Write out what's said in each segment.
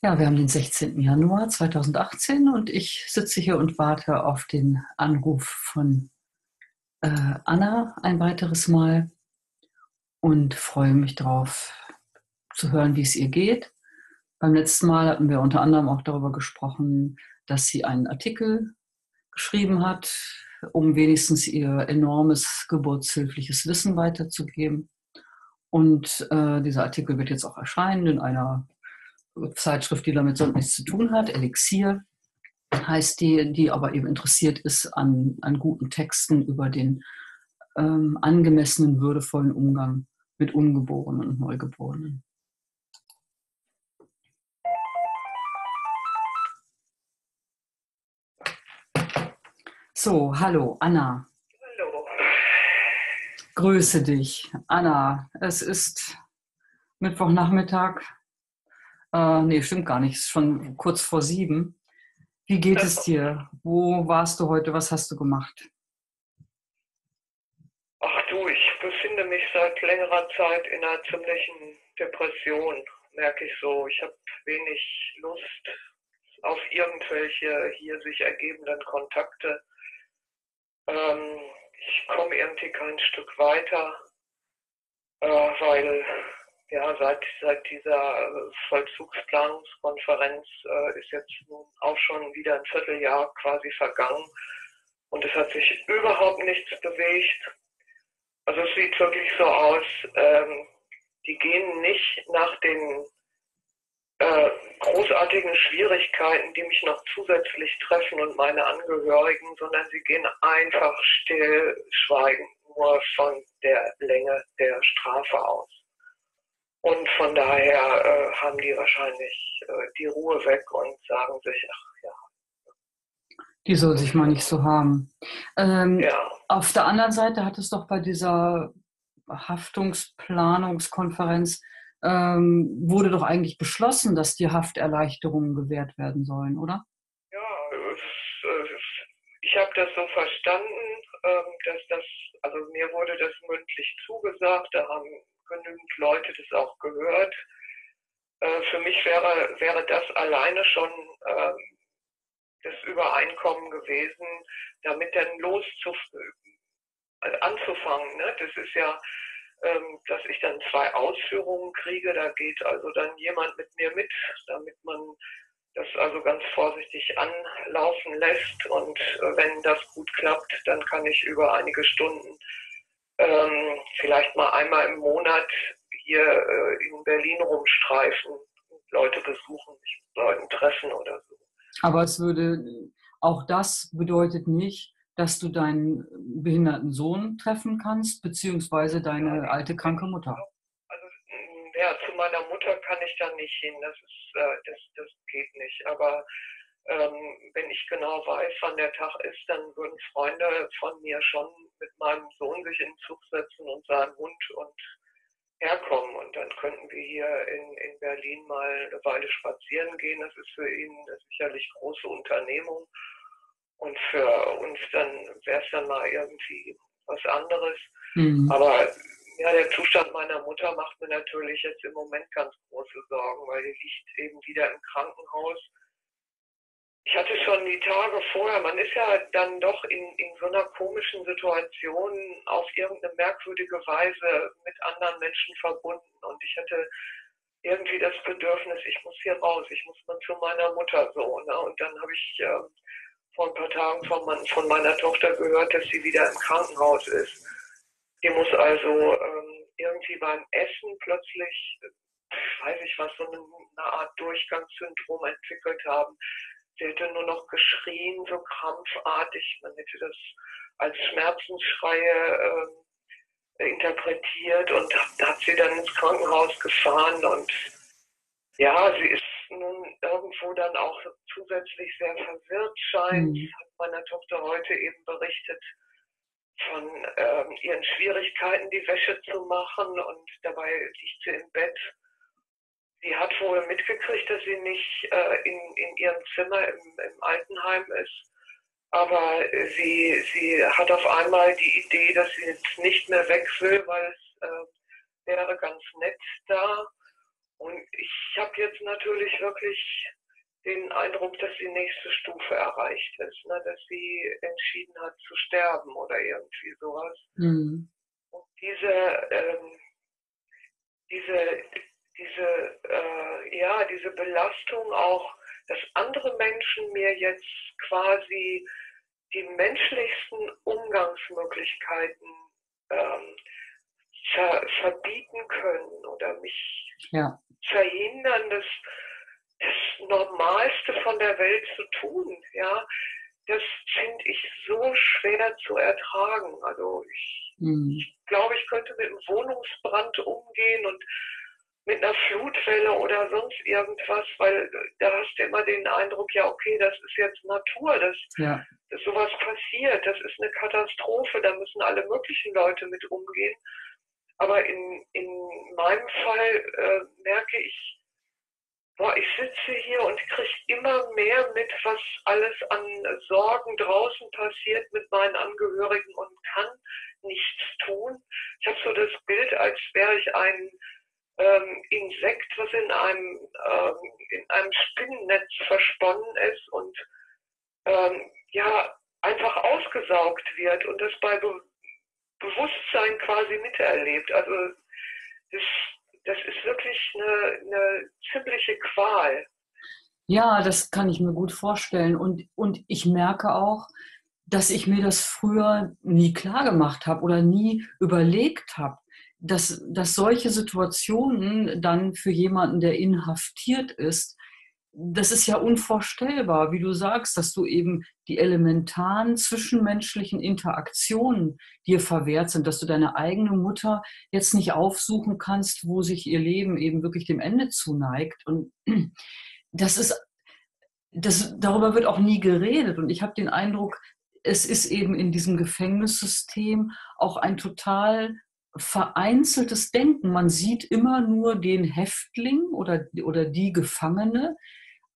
Ja, wir haben den 16. Januar 2018 und ich sitze hier und warte auf den Anruf von äh, Anna ein weiteres Mal und freue mich darauf zu hören, wie es ihr geht. Beim letzten Mal hatten wir unter anderem auch darüber gesprochen, dass sie einen Artikel geschrieben hat, um wenigstens ihr enormes geburtshilfliches Wissen weiterzugeben. Und äh, dieser Artikel wird jetzt auch erscheinen in einer Zeitschrift, die damit sonst nichts zu tun hat, Elixier heißt die, die aber eben interessiert ist an, an guten Texten über den ähm, angemessenen, würdevollen Umgang mit Ungeborenen und Neugeborenen. So, hallo, Anna. Hallo. Grüße dich, Anna. Es ist Mittwochnachmittag, äh, nee, stimmt gar nicht. Es ist schon kurz vor sieben. Wie geht es dir? Wo warst du heute? Was hast du gemacht? Ach du, ich befinde mich seit längerer Zeit in einer ziemlichen Depression, merke ich so. Ich habe wenig Lust auf irgendwelche hier sich ergebenden Kontakte. Ähm, ich komme irgendwie kein Stück weiter, äh, weil ja, seit, seit dieser äh, Vollzugsplanungskonferenz äh, ist jetzt nun auch schon wieder ein Vierteljahr quasi vergangen und es hat sich überhaupt nichts bewegt. Also es sieht wirklich so aus, ähm, die gehen nicht nach den äh, großartigen Schwierigkeiten, die mich noch zusätzlich treffen und meine Angehörigen, sondern sie gehen einfach stillschweigend nur von der Länge der Strafe aus. Und von daher äh, haben die wahrscheinlich äh, die Ruhe weg und sagen sich, ach ja. Die soll sich mal nicht so haben. Ähm, ja. Auf der anderen Seite hat es doch bei dieser Haftungsplanungskonferenz ähm, wurde doch eigentlich beschlossen, dass die Hafterleichterungen gewährt werden sollen, oder? Ja, es, es, ich habe das so verstanden, ähm, dass das, also mir wurde das mündlich zugesagt, da haben genügend Leute das auch gehört. Äh, für mich wäre, wäre das alleine schon ähm, das Übereinkommen gewesen, damit dann loszufangen. Äh, anzufangen. Ne? Das ist ja, ähm, dass ich dann zwei Ausführungen kriege. Da geht also dann jemand mit mir mit, damit man das also ganz vorsichtig anlaufen lässt. Und äh, wenn das gut klappt, dann kann ich über einige Stunden ähm, vielleicht mal einmal im Monat hier äh, in Berlin rumstreifen, Leute besuchen, mich mit Leuten treffen oder so. Aber es würde, auch das bedeutet nicht, dass du deinen behinderten Sohn treffen kannst, beziehungsweise deine ja, alte kranke Mutter. Also, ja, zu meiner Mutter kann ich da nicht hin, das, ist, äh, das, das geht nicht. Aber ähm, wenn ich genau weiß, wann der Tag ist, dann würden Freunde von mir schon mit meinem Sohn sich in den Zug setzen und seinem Hund und herkommen. Und dann könnten wir hier in, in Berlin mal eine Weile spazieren gehen. Das ist für ihn eine sicherlich große Unternehmung. Und für uns dann wäre es dann mal irgendwie was anderes. Mhm. Aber ja, der Zustand meiner Mutter macht mir natürlich jetzt im Moment ganz große Sorgen, weil die liegt eben wieder im Krankenhaus ich hatte schon die Tage vorher, man ist ja dann doch in, in so einer komischen Situation auf irgendeine merkwürdige Weise mit anderen Menschen verbunden. Und ich hatte irgendwie das Bedürfnis, ich muss hier raus, ich muss mal zu meiner Mutter so. Ne? Und dann habe ich äh, vor ein paar Tagen von, mein, von, meiner Tochter gehört, dass sie wieder im Krankenhaus ist. Die muss also ähm, irgendwie beim Essen plötzlich, weiß ich was, so eine, eine Art Durchgangssyndrom entwickelt haben Sie hätte nur noch geschrien, so krampfartig. Man hätte das als Schmerzensschreie äh, interpretiert und da hat sie dann ins Krankenhaus gefahren und ja, sie ist nun irgendwo dann auch zusätzlich sehr verwirrt scheint, mhm. hat meiner Tochter heute eben berichtet von ähm, ihren Schwierigkeiten, die Wäsche zu machen und dabei liegt sie im Bett sie hat wohl mitgekriegt, dass sie nicht äh, in, in ihrem Zimmer im, im Altenheim ist. Aber sie, sie hat auf einmal die Idee, dass sie jetzt nicht mehr weg will, weil es äh, wäre ganz nett da. Und ich habe jetzt natürlich wirklich den Eindruck, dass die nächste Stufe erreicht ist, ne? dass sie entschieden hat zu sterben oder irgendwie sowas. Mhm. Und diese, ähm, diese, diese, äh, ja, diese Belastung auch, dass andere Menschen mir jetzt quasi die menschlichsten Umgangsmöglichkeiten ähm, ver verbieten können oder mich ja. verhindern, das, das Normalste von der Welt zu tun. Ja, das finde ich so schwer zu ertragen. Also ich, mhm. ich glaube, ich könnte mit einem Wohnungsbrand umgehen und mit einer Flutwelle oder sonst irgendwas, weil da hast du immer den Eindruck, ja, okay, das ist jetzt Natur, dass, ja. dass sowas passiert, das ist eine Katastrophe, da müssen alle möglichen Leute mit umgehen. Aber in, in meinem Fall äh, merke ich, boah, ich sitze hier und kriege immer mehr mit, was alles an Sorgen draußen passiert mit meinen Angehörigen und kann nichts tun. Ich habe so das Bild, als wäre ich ein ähm, Insekt, was in einem, ähm, in einem Spinnennetz versponnen ist und ähm, ja, einfach ausgesaugt wird und das bei Be Bewusstsein quasi miterlebt. Also das, das ist wirklich eine, eine ziemliche Qual. Ja, das kann ich mir gut vorstellen. Und, und ich merke auch, dass ich mir das früher nie klar gemacht habe oder nie überlegt habe dass, dass solche Situationen dann für jemanden, der inhaftiert ist, das ist ja unvorstellbar, wie du sagst, dass du eben die elementaren zwischenmenschlichen Interaktionen dir verwehrt sind, dass du deine eigene Mutter jetzt nicht aufsuchen kannst, wo sich ihr Leben eben wirklich dem Ende zuneigt. Und das ist, das, darüber wird auch nie geredet. Und ich habe den Eindruck, es ist eben in diesem Gefängnissystem auch ein total vereinzeltes Denken. Man sieht immer nur den Häftling oder, oder die Gefangene,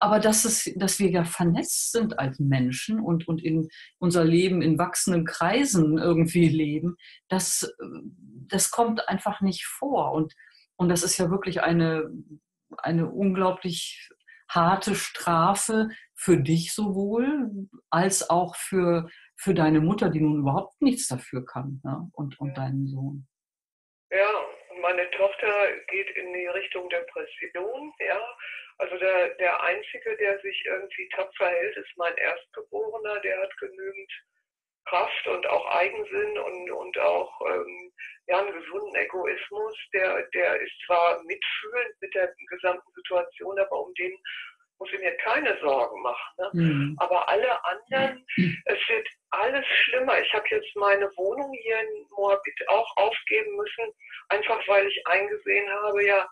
aber dass, es, dass wir ja vernetzt sind als Menschen und, und in unser Leben in wachsenden Kreisen irgendwie leben, das, das kommt einfach nicht vor. Und, und das ist ja wirklich eine, eine unglaublich harte Strafe für dich sowohl als auch für, für deine Mutter, die nun überhaupt nichts dafür kann ne? und, und deinen Sohn. Meine Tochter geht in die Richtung Depression, ja. Also der, der Einzige, der sich irgendwie tapfer hält, ist mein Erstgeborener, der hat genügend Kraft und auch Eigensinn und, und auch ähm, ja, einen gesunden Egoismus. Der, der ist zwar mitfühlend mit der gesamten Situation, aber um den muss ich mir keine Sorgen machen. Ne? Mhm. Aber alle anderen, es wird alles schlimmer. Ich habe jetzt meine Wohnung hier in Moabit auch aufgeben müssen, einfach weil ich eingesehen habe, ja,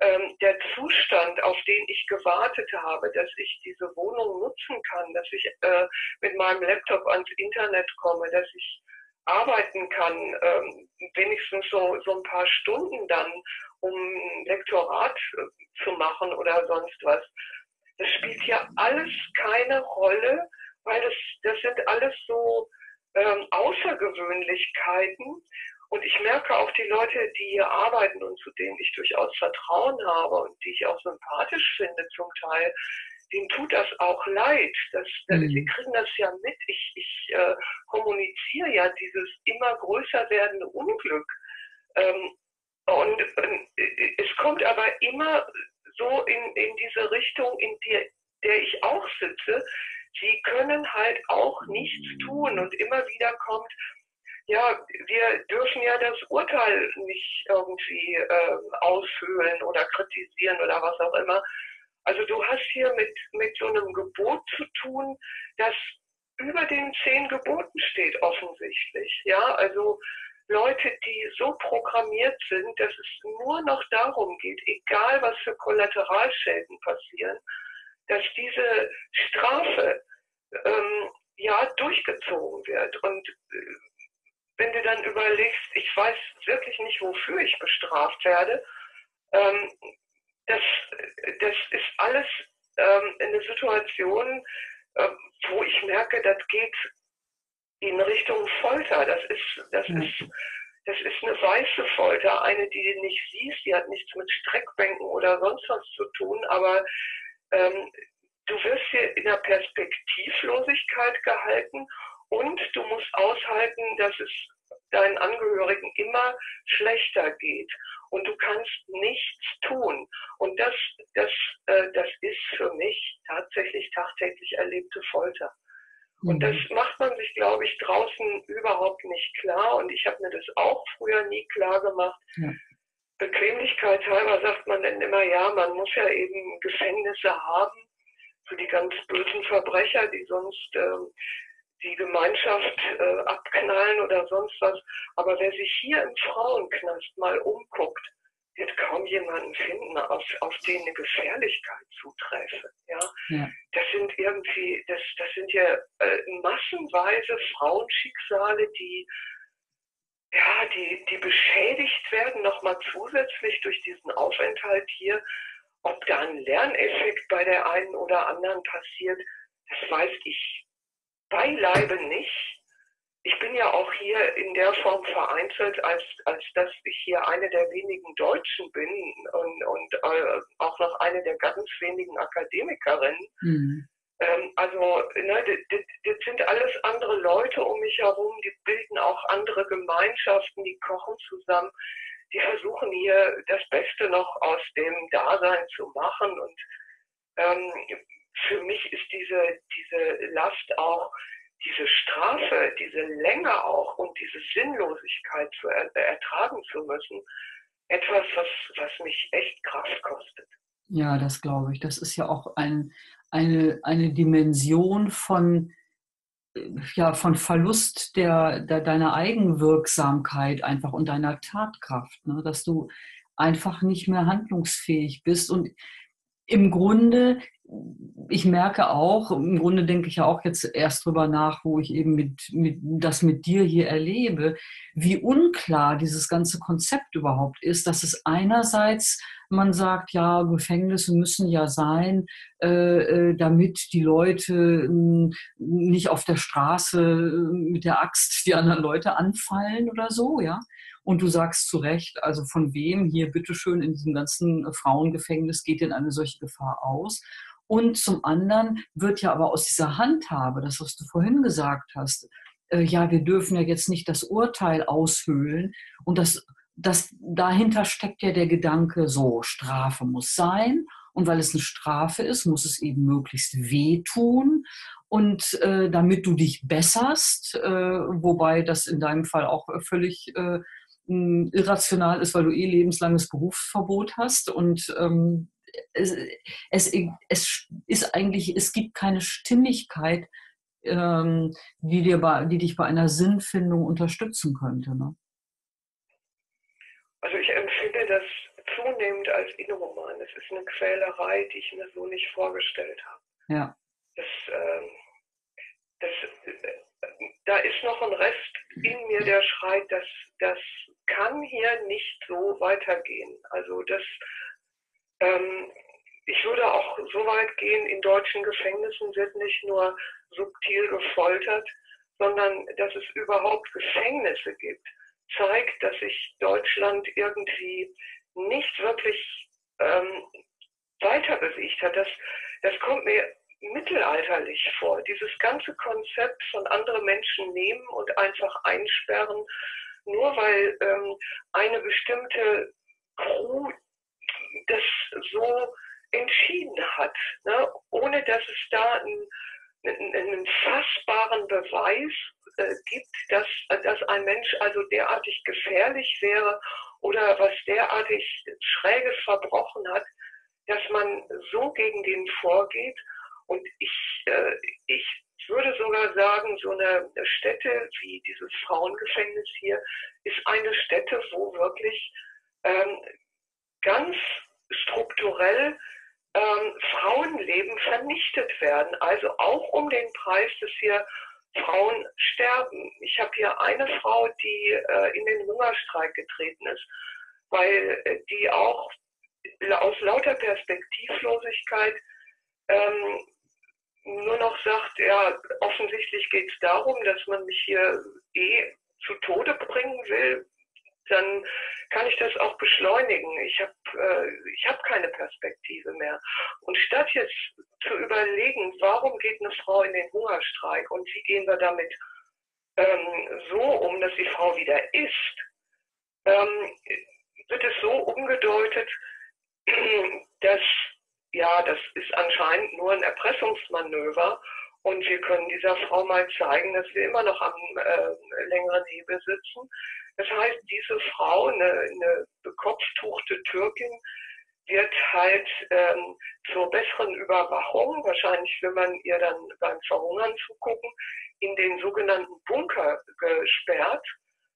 ähm, der Zustand, auf den ich gewartet habe, dass ich diese Wohnung nutzen kann, dass ich äh, mit meinem Laptop ans Internet komme, dass ich arbeiten kann, ähm, wenigstens so, so ein paar Stunden dann, um Lektorat äh, zu machen oder sonst was. Das spielt ja alles keine Rolle, weil das, das sind alles so ähm, Außergewöhnlichkeiten. Und ich merke auch die Leute, die hier arbeiten und zu denen ich durchaus Vertrauen habe und die ich auch sympathisch finde zum Teil, denen tut das auch leid. Das, mhm. Sie kriegen das ja mit. Ich, ich äh, kommuniziere ja dieses immer größer werdende Unglück. Ähm, und äh, es kommt aber immer so in, in diese Richtung, in der, der ich auch sitze, sie können halt auch nichts tun und immer wieder kommt, ja, wir dürfen ja das Urteil nicht irgendwie äh, aushöhlen oder kritisieren oder was auch immer. Also du hast hier mit, mit so einem Gebot zu tun, das über den zehn Geboten steht offensichtlich. Ja, also Leute, die so programmiert sind, dass es nur noch darum geht, egal was für Kollateralschäden passieren, dass diese Strafe ähm, ja durchgezogen wird. Und äh, wenn du dann überlegst, ich weiß wirklich nicht, wofür ich bestraft werde, ähm, das, das ist alles ähm, eine Situation, äh, wo ich merke, das geht in Richtung Folter. Das ist, das mhm. ist das ist eine weiße Folter, eine, die du nicht siehst, die hat nichts mit Streckbänken oder sonst was zu tun, aber ähm, du wirst hier in der Perspektivlosigkeit gehalten und du musst aushalten, dass es deinen Angehörigen immer schlechter geht und du kannst nichts tun. Und das, das, äh, das ist für mich tatsächlich tagtäglich erlebte Folter. Und das mhm. macht man sich, glaube ich, draußen überhaupt nicht klar. Und ich habe mir das auch früher nie klar gemacht. Ja. Bequemlichkeit halber sagt man dann immer, ja, man muss ja eben Gefängnisse haben für die ganz bösen Verbrecher, die sonst ähm, die Gemeinschaft äh, abknallen oder sonst was. Aber wer sich hier im Frauenknast mal umguckt, wird kaum jemanden finden, auf, auf den eine Gefährlichkeit zuträfe. Ja? ja? Das sind irgendwie, das, das sind ja äh, massenweise Frauenschicksale, die ja, die, die beschädigt werden, nochmal zusätzlich durch diesen Aufenthalt hier. Ob da ein Lerneffekt bei der einen oder anderen passiert, das weiß ich beileibe nicht. Ich bin ja auch hier in der Form vereinzelt, als, als dass ich hier eine der wenigen Deutschen bin und, und äh, auch noch eine der ganz wenigen Akademikerinnen. Mhm. Ähm, also, ne, das, sind alles andere Leute um mich herum, die bilden auch andere Gemeinschaften, die kochen zusammen, die versuchen hier das Beste noch aus dem Dasein zu machen. Und ähm, für mich ist diese, diese Last auch, diese Strafe, diese Länge auch und diese Sinnlosigkeit zu er, ertragen zu müssen, etwas, was, was mich echt Kraft kostet. Ja, das glaube ich. Das ist ja auch ein, eine, eine Dimension von, ja, von Verlust der, der, deiner Eigenwirksamkeit einfach und deiner Tatkraft, ne? dass du einfach nicht mehr handlungsfähig bist. Und im Grunde ich merke auch, im Grunde denke ich ja auch jetzt erst drüber nach, wo ich eben mit, mit, das mit dir hier erlebe, wie unklar dieses ganze Konzept überhaupt ist, dass es einerseits man sagt, ja, Gefängnisse müssen ja sein, äh, äh damit die Leute äh, nicht auf der Straße äh, mit der Axt die anderen Leute anfallen oder so, ja. Und du sagst zu Recht, also von wem hier bitteschön in diesem ganzen Frauengefängnis geht denn eine solche Gefahr aus? Und zum anderen wird ja aber aus dieser Handhabe, das, was du vorhin gesagt hast, äh, ja, wir dürfen ja jetzt nicht das Urteil aushöhlen. Und das, das, dahinter steckt ja der Gedanke, so, Strafe muss sein. Und weil es eine Strafe ist, muss es eben möglichst wehtun. Und äh, damit du dich besserst, äh, wobei das in deinem Fall auch völlig äh, irrational ist, weil du eh lebenslanges Berufsverbot hast und ähm, es, es, es ist eigentlich, es gibt keine Stimmigkeit, ähm, die, dir bei, die dich bei einer Sinnfindung unterstützen könnte. Ne? Also ich empfinde das zunehmend als Innenroman. Es ist eine Quälerei, die ich mir so nicht vorgestellt habe. Ja. Das, ähm, das, da ist noch ein Rest in mir, der schreit, dass das kann hier nicht so weitergehen. Also das ähm, ich würde auch so weit gehen, in deutschen Gefängnissen wird nicht nur subtil gefoltert, sondern dass es überhaupt Gefängnisse gibt, zeigt, dass sich Deutschland irgendwie nicht wirklich ähm, weiter bewegt hat. Das, das kommt mir mittelalterlich vor. Dieses ganze Konzept von andere Menschen nehmen und einfach einsperren, nur weil ähm, eine bestimmte Crew das so entschieden hat, ne? ohne dass es da einen, einen, fassbaren Beweis äh, gibt, dass, dass ein Mensch also derartig gefährlich wäre oder was derartig Schräges verbrochen hat, dass man so gegen den vorgeht. Und ich, äh, ich würde sogar sagen, so eine Stätte wie dieses Frauengefängnis hier ist eine Stätte, wo wirklich ähm, ganz strukturell ähm, Frauenleben vernichtet werden. Also auch um den Preis, dass hier Frauen sterben. Ich habe hier eine Frau, die äh, in den Hungerstreik getreten ist, weil äh, die auch aus lauter Perspektivlosigkeit ähm, nur noch sagt, ja, offensichtlich geht es darum, dass man mich hier eh zu Tode bringen will, dann kann ich das auch beschleunigen. Ich habe äh, ich hab keine Perspektive mehr. Und statt jetzt zu überlegen, warum geht eine Frau in den Hungerstreik und wie gehen wir damit ähm, so um, dass die Frau wieder isst, ähm, wird es so umgedeutet, dass ja, das ist anscheinend nur ein Erpressungsmanöver und wir können dieser Frau mal zeigen, dass wir immer noch am äh, längeren Hebel sitzen. Das heißt, diese Frau, eine, eine bekopftuchte Türkin, wird halt ähm, zur besseren Überwachung, wahrscheinlich will man ihr dann beim Verhungern zugucken, in den sogenannten Bunker gesperrt.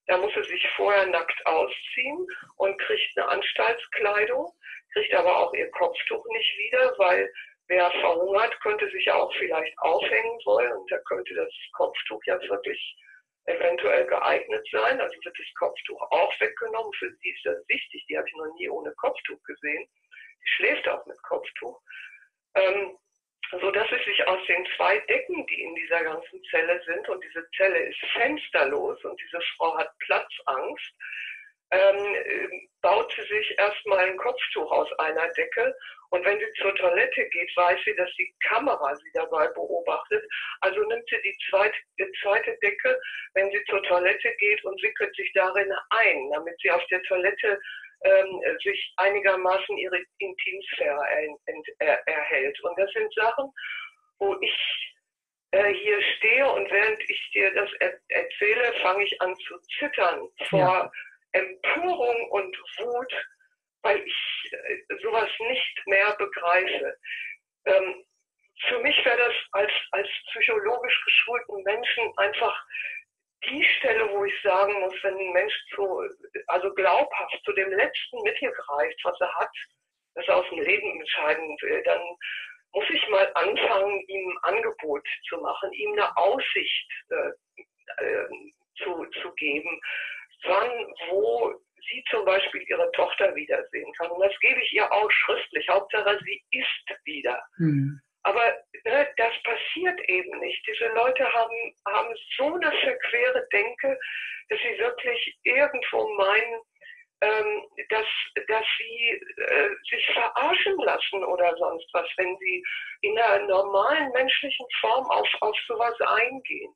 Da muss sie sich vorher nackt ausziehen und kriegt eine Anstaltskleidung, kriegt aber auch ihr Kopftuch nicht wieder, weil wer verhungert, könnte sich ja auch vielleicht aufhängen wollen und da könnte das Kopftuch ja wirklich eventuell geeignet sein. Also wird das Kopftuch auch weggenommen. Für sie ist das wichtig. Die habe ich noch nie ohne Kopftuch gesehen. Die schläft auch mit Kopftuch. Ähm, so dass es sich aus den zwei Decken, die in dieser ganzen Zelle sind, und diese Zelle ist fensterlos und diese Frau hat Platzangst, ähm, baut sie sich erstmal ein Kopftuch aus einer Decke und wenn sie zur Toilette geht, weiß sie, dass die Kamera sie dabei beobachtet. Also nimmt sie die zweite, die zweite Decke, wenn sie zur Toilette geht und wickelt sich darin ein, damit sie auf der Toilette ähm, sich einigermaßen ihre Intimsphäre er, er, erhält. Und das sind Sachen, wo ich äh, hier stehe und während ich dir das er erzähle, fange ich an zu zittern vor ja. Empörung und Wut weil ich äh, sowas nicht mehr begreife. Ähm, für mich wäre das als, als psychologisch geschulten Menschen einfach die Stelle, wo ich sagen muss, wenn ein Mensch zu, also glaubhaft zu dem letzten Mittel greift, was er hat, das er aus dem Leben entscheiden will, dann muss ich mal anfangen, ihm ein Angebot zu machen, ihm eine Aussicht äh, äh, zu, zu geben, wann, wo sie zum Beispiel ihre Tochter wiedersehen kann. Und das gebe ich ihr auch schriftlich. Hauptsache, sie ist wieder. Mhm. Aber ne, das passiert eben nicht. Diese Leute haben, haben so eine verquere Denke, dass sie wirklich irgendwo meinen, ähm, dass, dass sie äh, sich verarschen lassen oder sonst was, wenn sie in einer normalen menschlichen Form auf, auf sowas eingehen.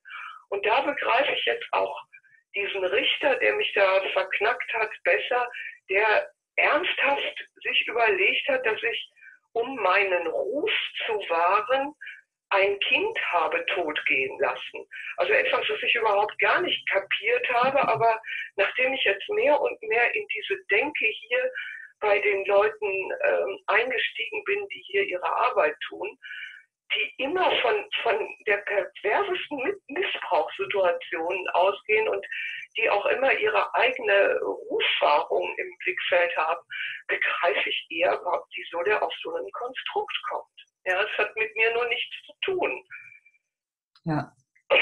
Und da begreife ich jetzt auch Richter, der mich da verknackt hat, besser, der ernsthaft sich überlegt hat, dass ich, um meinen Ruf zu wahren, ein Kind habe totgehen lassen. Also etwas, was ich überhaupt gar nicht kapiert habe, aber nachdem ich jetzt mehr und mehr in diese Denke hier bei den Leuten ähm, eingestiegen bin, die hier ihre Arbeit tun, die immer von, von der perversesten Missbrauchssituation ausgehen und die auch immer ihre eigene Rufwahrung im Blickfeld haben, begreife ich eher, wieso der auf so ein Konstrukt kommt. Ja, es hat mit mir nur nichts zu tun. Ja.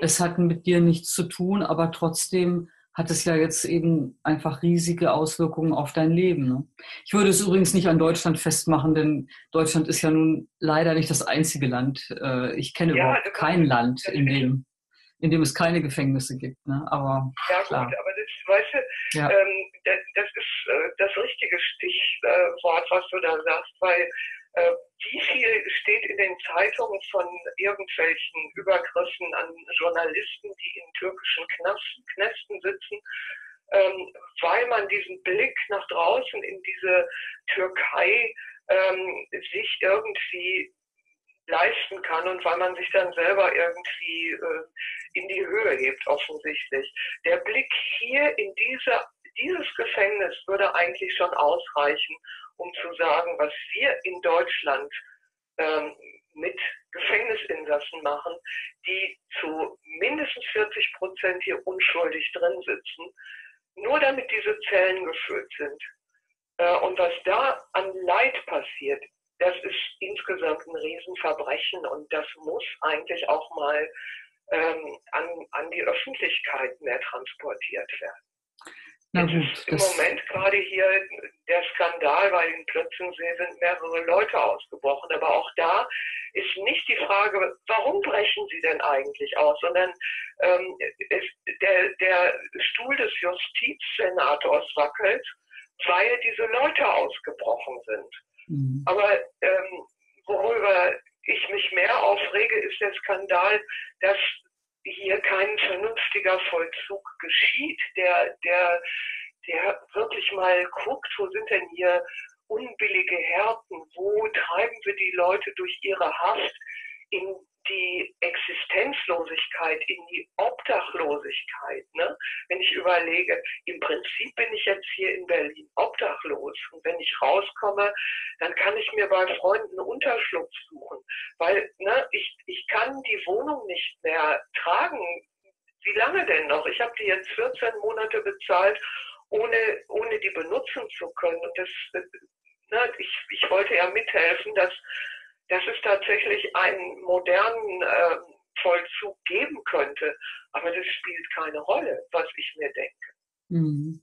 Es hat mit dir nichts zu tun, aber trotzdem hat es ja jetzt eben einfach riesige Auswirkungen auf dein Leben. Ne? Ich würde es übrigens nicht an Deutschland festmachen, denn Deutschland ist ja nun leider nicht das einzige Land. Äh, ich kenne ja, überhaupt kein Land, in dem, in dem es keine Gefängnisse gibt. Ne? Aber, ja, klar. gut, aber das, weißt du, ja. ähm, das, ist äh, das richtige Stichwort, was du da sagst, weil wie viel steht in den Zeitungen von irgendwelchen Übergriffen an Journalisten, die in türkischen Knästen sitzen, ähm, weil man diesen Blick nach draußen in diese Türkei ähm, sich irgendwie leisten kann und weil man sich dann selber irgendwie äh, in die Höhe hebt, offensichtlich. Der Blick hier in diese, dieses Gefängnis würde eigentlich schon ausreichen, um zu sagen, was wir in Deutschland ähm, mit Gefängnisinsassen machen, die zu mindestens 40 Prozent hier unschuldig drin sitzen, nur damit diese Zellen gefüllt sind. Äh, und was da an Leid passiert, das ist insgesamt ein Riesenverbrechen und das muss eigentlich auch mal ähm, an, an die Öffentlichkeit mehr transportiert werden. Na gut, Im Moment gerade hier der Skandal, weil in Plötzensee sind mehrere Leute ausgebrochen. Aber auch da ist nicht die Frage, warum brechen sie denn eigentlich aus, sondern ähm, es, der, der Stuhl des Justizsenators wackelt, weil diese Leute ausgebrochen sind. Mhm. Aber ähm, worüber ich mich mehr aufrege, ist der Skandal, dass hier kein vernünftiger Vollzug geschieht, der, der, der wirklich mal guckt, wo sind denn hier unbillige Härten, wo treiben wir die Leute durch ihre Haft in die Existenzlosigkeit, in die Obdachlosigkeit. Ne? Wenn ich überlege, im Prinzip bin ich jetzt hier in Berlin obdachlos und wenn ich rauskomme, dann kann ich mir bei Freunden Unterschlupf suchen, weil ne, ich, ich kann die Wohnung nicht mehr tragen. Wie lange denn noch? Ich habe die jetzt 14 Monate bezahlt, ohne, ohne die benutzen zu können. Und das, ne, ich, ich wollte ja mithelfen, dass dass es tatsächlich einen modernen äh, Vollzug geben könnte. Aber das spielt keine Rolle, was ich mir denke. Mhm.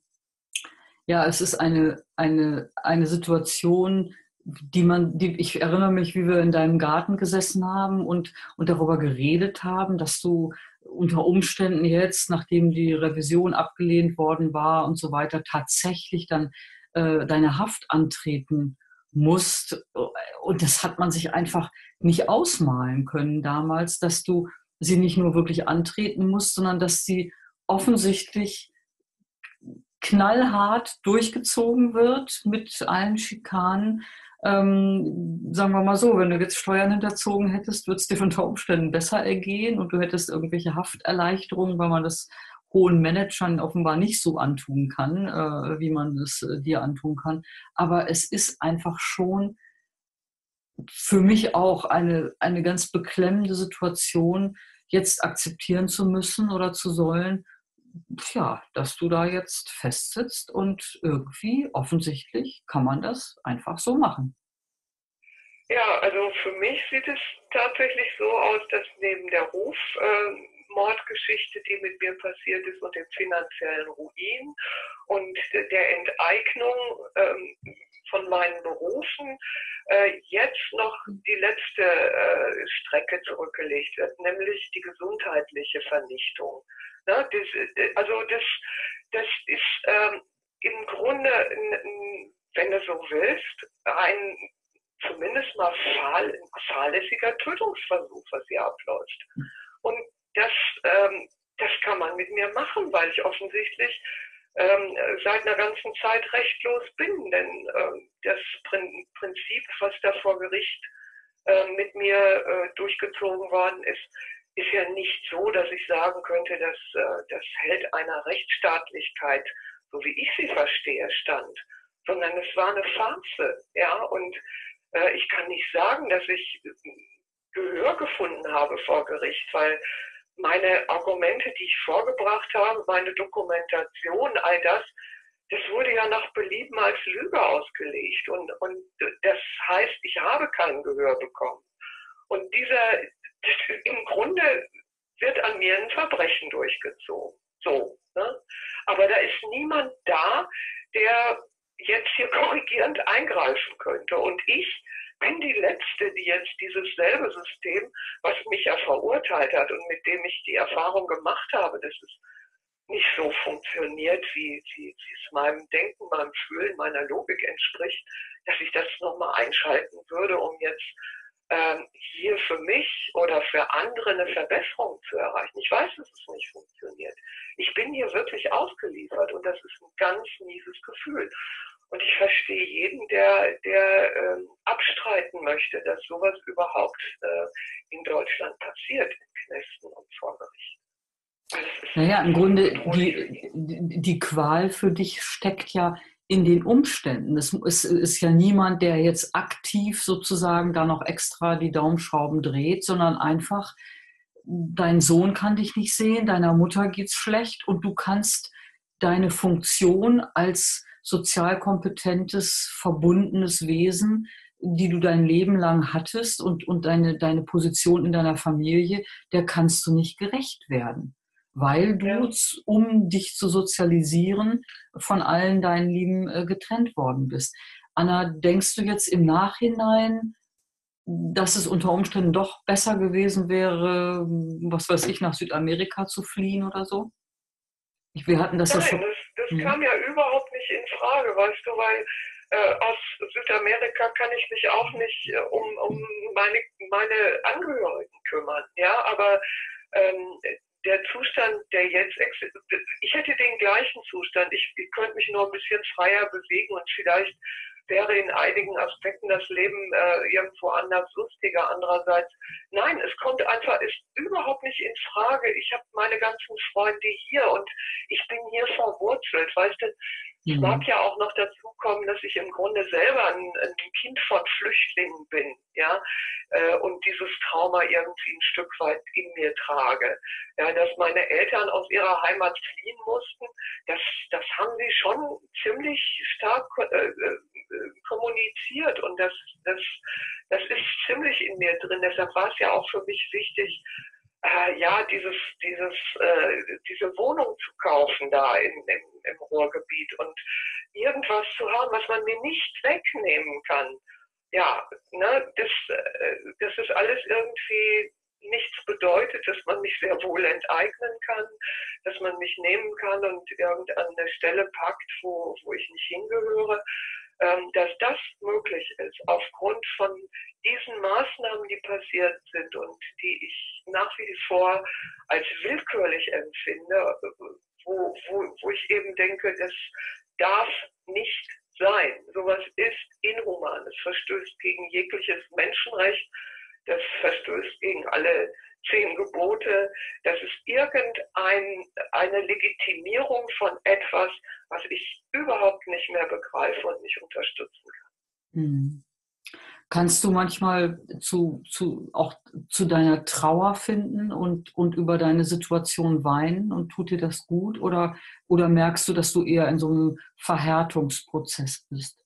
Ja, es ist eine, eine, eine Situation, die man, die, ich erinnere mich, wie wir in deinem Garten gesessen haben und, und darüber geredet haben, dass du unter Umständen jetzt, nachdem die Revision abgelehnt worden war und so weiter, tatsächlich dann äh, deine Haft antreten musst. Und das hat man sich einfach nicht ausmalen können damals, dass du sie nicht nur wirklich antreten musst, sondern dass sie offensichtlich knallhart durchgezogen wird mit allen Schikanen. Ähm, sagen wir mal so, wenn du jetzt Steuern hinterzogen hättest, würde es dir unter Umständen besser ergehen und du hättest irgendwelche Hafterleichterungen, weil man das hohen Managern offenbar nicht so antun kann, äh, wie man es äh, dir antun kann. Aber es ist einfach schon für mich auch eine, eine ganz beklemmende Situation, jetzt akzeptieren zu müssen oder zu sollen, ja, dass du da jetzt festsitzt und irgendwie offensichtlich kann man das einfach so machen. Ja, also für mich sieht es tatsächlich so aus, dass neben der Ruf äh, Mordgeschichte, die mit mir passiert ist und dem finanziellen Ruin und der Enteignung ähm, von meinen Berufen äh, jetzt noch die letzte äh, Strecke zurückgelegt wird, nämlich die gesundheitliche Vernichtung. Ne, das, also das, das ist ähm, im Grunde, wenn du so willst, ein zumindest mal fahrlässiger Tötungsversuch, was hier abläuft. Und das, ähm, das kann man mit mir machen, weil ich offensichtlich ähm, seit einer ganzen Zeit rechtlos bin. Denn ähm, das Prinzip, was da vor Gericht äh, mit mir äh, durchgezogen worden ist, ist ja nicht so, dass ich sagen könnte, dass äh, das hält einer Rechtsstaatlichkeit, so wie ich sie verstehe, stand, sondern es war eine Farce. Ja, und äh, ich kann nicht sagen, dass ich Gehör gefunden habe vor Gericht, weil meine Argumente, die ich vorgebracht habe, meine Dokumentation, all das, das wurde ja nach Belieben als Lüge ausgelegt. Und, und das heißt, ich habe kein Gehör bekommen. Und dieser, im Grunde wird an mir ein Verbrechen durchgezogen. So. Ne? Aber da ist niemand da, der jetzt hier korrigierend eingreifen könnte. Und ich bin die Letzte, die jetzt dieses selbe System, was mich ja verurteilt hat und mit dem ich die Erfahrung gemacht habe, dass es nicht so funktioniert, wie, wie, wie es meinem Denken, meinem Fühlen, meiner Logik entspricht, dass ich das nochmal einschalten würde, um jetzt ähm, hier für mich oder für andere eine Verbesserung zu erreichen. Ich weiß, dass es nicht funktioniert. Ich bin hier wirklich ausgeliefert und das ist ein ganz mieses Gefühl. Und ich verstehe jeden, der, der äh, abstreiten möchte, dass sowas überhaupt äh, in Deutschland passiert, in Knästen und vor Gericht. Naja, im Grunde, die, die Qual für dich steckt ja in den Umständen. Es ist, ist, ja niemand, der jetzt aktiv sozusagen da noch extra die Daumenschrauben dreht, sondern einfach, dein Sohn kann dich nicht sehen, deiner Mutter geht's schlecht und du kannst deine Funktion als sozial kompetentes, verbundenes Wesen, die du dein Leben lang hattest und, und deine, deine Position in deiner Familie, der kannst du nicht gerecht werden. weil du, ja. um dich zu sozialisieren, von allen deinen Lieben äh, getrennt worden bist. Anna, denkst du jetzt im Nachhinein, dass es unter Umständen doch besser gewesen wäre, was weiß ich, nach Südamerika zu fliehen oder so? Wir hatten das Nein, ja schon. Das, das ja. kam ja überhaupt nicht in Frage, weißt du, weil äh, aus Südamerika kann ich mich auch nicht äh, um, um meine, meine Angehörigen kümmern. Ja, aber ähm, der Zustand, der jetzt existiert, ich hätte den gleichen Zustand. Ich, ich könnte mich nur ein bisschen freier bewegen und vielleicht wäre in einigen Aspekten das Leben äh, irgendwo anders lustiger. Andererseits, nein, es kommt einfach, ist überhaupt nicht in Frage. Ich habe meine ganzen Freunde hier und ich bin hier verwurzelt. Weißt du, es mhm. mag ja auch noch dazu kommen, dass ich im Grunde selber ein, ein Kind von Flüchtlingen bin, ja, äh, und dieses Trauma irgendwie ein Stück weit in mir trage. Ja, dass meine Eltern aus ihrer Heimat fliehen mussten, das, das haben sie schon ziemlich stark äh, äh, kommuniziert und das, das, das ist ziemlich in mir drin. Deshalb war es ja auch für mich wichtig, äh, ja, dieses, dieses, äh, diese Wohnung zu kaufen da in, im, im Ruhrgebiet und irgendwas zu haben, was man mir nicht wegnehmen kann. Ja, ne, das, äh, das ist alles irgendwie nichts bedeutet, dass man mich sehr wohl enteignen kann, dass man mich nehmen kann und irgendeine Stelle packt, wo, wo ich nicht hingehöre. Ähm, dass das möglich ist aufgrund von diesen Maßnahmen, die passiert sind und die ich nach wie vor als willkürlich empfinde, wo, wo, wo ich eben denke, das darf nicht sein. Sowas ist inhuman. Es verstößt gegen jegliches Menschenrecht. Das verstößt gegen alle zehn Gebote. Das ist irgendeine Legitimierung von etwas, was ich überhaupt nicht mehr begreife und nicht unterstützen kann. Hm. Kannst du manchmal zu, zu, auch zu deiner Trauer finden und, und über deine Situation weinen und tut dir das gut? Oder, oder merkst du, dass du eher in so einem Verhärtungsprozess bist?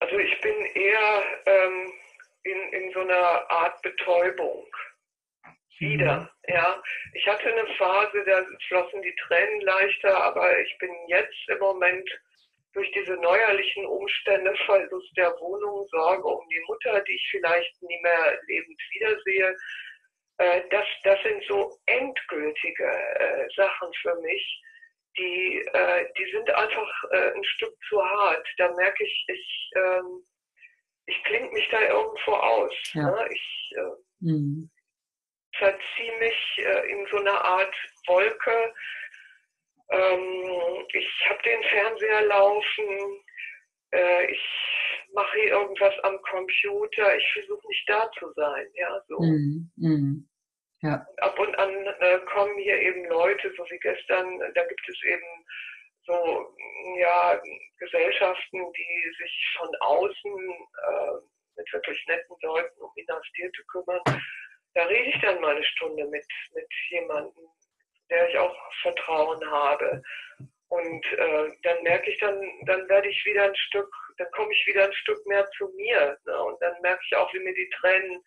Also ich bin eher ähm, in, in so einer Art Betäubung wieder. Mhm. Ja, ich hatte eine Phase, da flossen die Tränen leichter, aber ich bin jetzt im Moment durch diese neuerlichen Umstände, Verlust der Wohnung, Sorge um die Mutter, die ich vielleicht nie mehr lebend wiedersehe, äh, das, das sind so endgültige äh, Sachen für mich, die, äh, die sind einfach äh, ein Stück zu hart. Da merke ich, ich, ähm, ich klinge mich da irgendwo aus. Ja. Ne? Ich, äh, mhm verziehe mich äh, in so eine Art Wolke. Ähm, ich habe den Fernseher laufen, äh, ich mache hier irgendwas am Computer, ich versuche nicht da zu sein. Ja, so. Mm, mm. Ja. Ab und an äh, kommen hier eben Leute, so wie gestern, da gibt es eben so ja, Gesellschaften, die sich von außen äh, mit wirklich netten Leuten um Inhaftierte kümmern da rede ich dann mal eine Stunde mit, mit jemandem, der ich auch Vertrauen habe. Und äh, dann merke ich, dann, dann werde ich wieder ein Stück, dann komme ich wieder ein Stück mehr zu mir. Ne? Und dann merke ich auch, wie mir die Tränen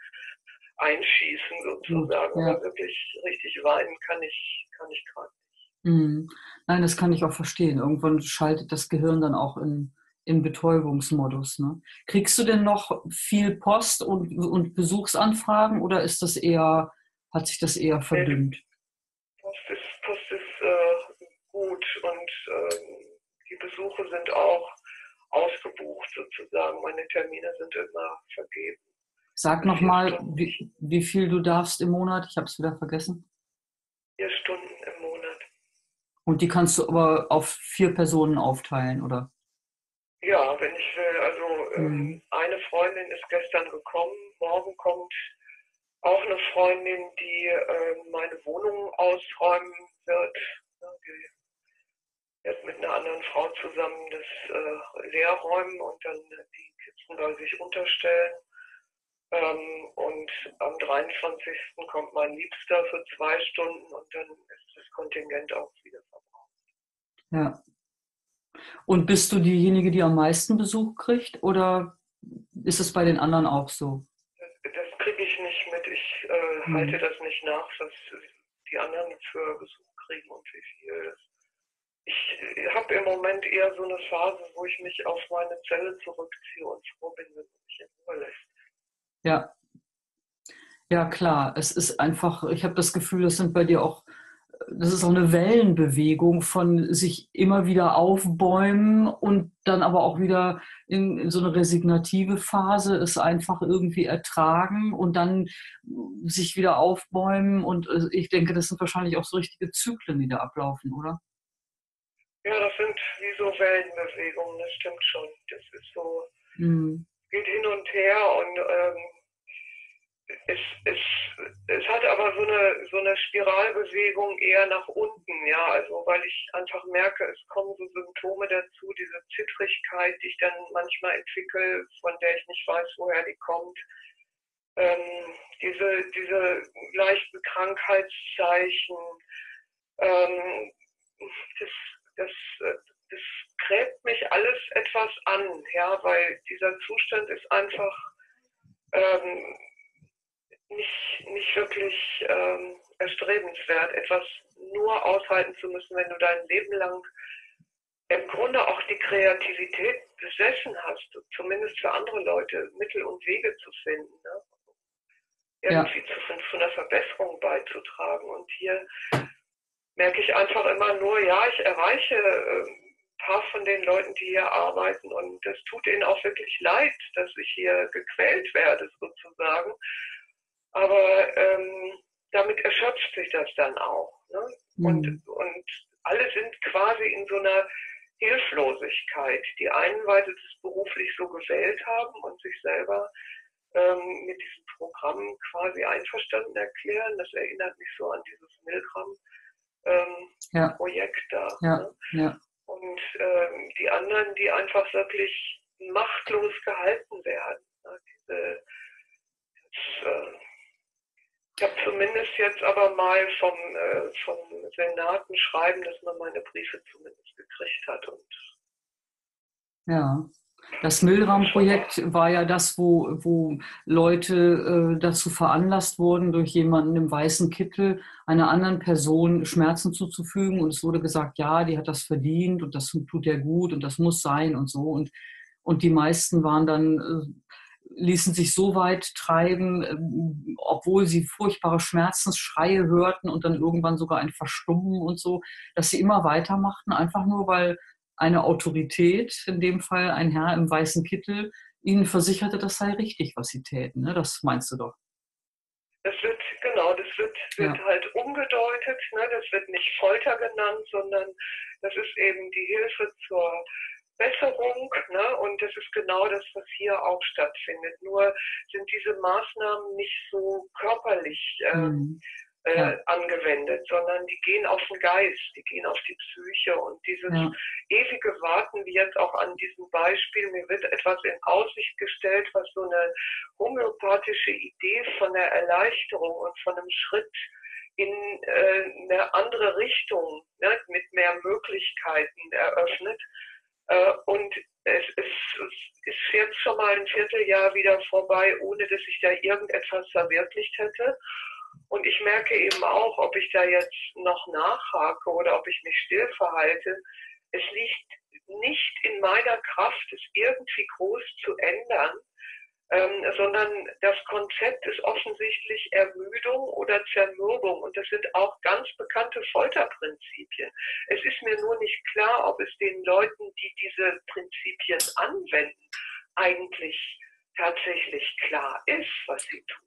einschießen sozusagen. Ja. Aber wirklich richtig weinen kann ich, kann ich gerade nicht. Mhm. Nein, das kann ich auch verstehen. Irgendwann schaltet das Gehirn dann auch in, im Betäubungsmodus. Ne? Kriegst du denn noch viel Post und, und Besuchsanfragen oder ist das eher, hat sich das eher verdünnt? Post ist, Post ist äh, gut und äh, die Besuche sind auch ausgebucht sozusagen. Meine Termine sind immer vergeben. Sag nochmal, wie, wie viel du darfst im Monat? Ich habe es wieder vergessen. Vier Stunden im Monat. Und die kannst du aber auf vier Personen aufteilen, oder? Ja, wenn ich will. Also ähm, mhm. eine Freundin ist gestern gekommen, morgen kommt auch eine Freundin, die äh, meine Wohnung ausräumen wird. Die wird mit einer anderen Frau zusammen das äh, leer räumen und dann die Kisten bei sich unterstellen. Ähm, und am 23. kommt mein Liebster für zwei Stunden und dann ist das Kontingent auch wieder verbraucht. Ja. Und bist du diejenige, die am meisten Besuch kriegt oder ist es bei den anderen auch so? Das kriege ich nicht mit. Ich äh, hm. halte das nicht nach. Das, die anderen für Besuch kriegen und wie viel. Ich habe im Moment eher so eine Phase, wo ich mich auf meine Zelle zurückziehe und froh bin, wenn man mich in Ruhe lässt. Ja. Ja, klar. Es ist einfach, ich habe das Gefühl, das sind bei dir auch das ist auch eine Wellenbewegung von sich immer wieder aufbäumen und dann aber auch wieder in, in, so eine resignative Phase es einfach irgendwie ertragen und dann sich wieder aufbäumen. Und äh, ich denke, das sind wahrscheinlich auch so richtige Zyklen, die da ablaufen, oder? Ja, das sind wie so Wellenbewegungen, das stimmt schon. Das ist so, mhm. geht hin und her und ähm, es, es, es hat aber so eine, so eine Spiralbewegung eher nach unten, ja, also weil ich einfach merke, es kommen so Symptome dazu, diese Zittrigkeit, die ich dann manchmal entwickle, von der ich nicht weiß, woher die kommt, ähm, diese, diese leichten Krankheitszeichen, ähm, das, das, das gräbt mich alles etwas an, ja, weil dieser Zustand ist einfach, ähm, nicht, nicht wirklich ähm, erstrebenswert, etwas nur aushalten zu müssen, wenn du dein Leben lang im Grunde auch die Kreativität besessen hast, zumindest für andere Leute Mittel und Wege zu finden, ne? irgendwie ja. zu, zu einer Verbesserung beizutragen. Und hier merke ich einfach immer nur, ja, ich erreiche ein paar von den Leuten, die hier arbeiten und es tut ihnen auch wirklich leid, dass ich hier gequält werde sozusagen. Aber ähm, damit erschöpft sich das dann auch. Ne? Mhm. Und, und alle sind quasi in so einer Hilflosigkeit. Die einen, weil sie es beruflich so gewählt haben und sich selber ähm, mit diesem Programm quasi einverstanden erklären. Das erinnert mich so an dieses Milgram-Projekt ähm, ja. da. Ja. Ne? Ja. Und ähm, die anderen, die einfach wirklich machtlos gehalten werden. Ne? Diese, das, äh, ich habe zumindest jetzt aber mal vom, äh, vom Senat ein Schreiben, dass man meine Briefe zumindest gekriegt hat. Und ja. Das Milram-Projekt war ja das, wo, wo Leute äh, dazu veranlasst wurden, durch jemanden im weißen Kittel einer anderen Person Schmerzen zuzufügen. Und es wurde gesagt, ja, die hat das verdient und das tut ja gut und das muss sein und so. Und, und die meisten waren dann äh, ließen sich so weit treiben, ähm, obwohl sie furchtbare Schmerzensschreie hörten und dann irgendwann sogar ein Verstummen und so, dass sie immer weitermachten, einfach nur weil eine Autorität, in dem Fall ein Herr im weißen Kittel, ihnen versicherte, das sei richtig, was sie täten. Ne? Das meinst du doch. Das wird, genau, das wird, wird ja. halt umgedeutet. Ne? Das wird nicht Folter genannt, sondern das ist eben die Hilfe zur Besserung. Ne? Und das ist genau das, was hier auch stattfindet. Nur sind diese Maßnahmen nicht so körperlich äh, mhm. Ja. äh, angewendet, sondern die gehen auf den Geist, die gehen auf die Psyche. Und dieses ja. ewige Warten, wie jetzt auch an diesem Beispiel, mir wird etwas in Aussicht gestellt, was so eine homöopathische Idee von der Erleichterung und von einem Schritt in äh, eine andere Richtung ne, mit mehr Möglichkeiten eröffnet. Äh, und es ist, es ist jetzt schon mal ein Vierteljahr wieder vorbei, ohne dass ich da irgendetwas verwirklicht hätte. Und ich merke eben auch, ob ich da jetzt noch nachhake oder ob ich mich still verhalte. Es liegt nicht in meiner Kraft, es irgendwie groß zu ändern ähm, sondern das Konzept ist offensichtlich Ermüdung oder Zermürbung und das sind auch ganz bekannte Folterprinzipien. Es ist mir nur nicht klar, ob es den Leuten, die diese Prinzipien anwenden, eigentlich tatsächlich klar ist, was sie tun.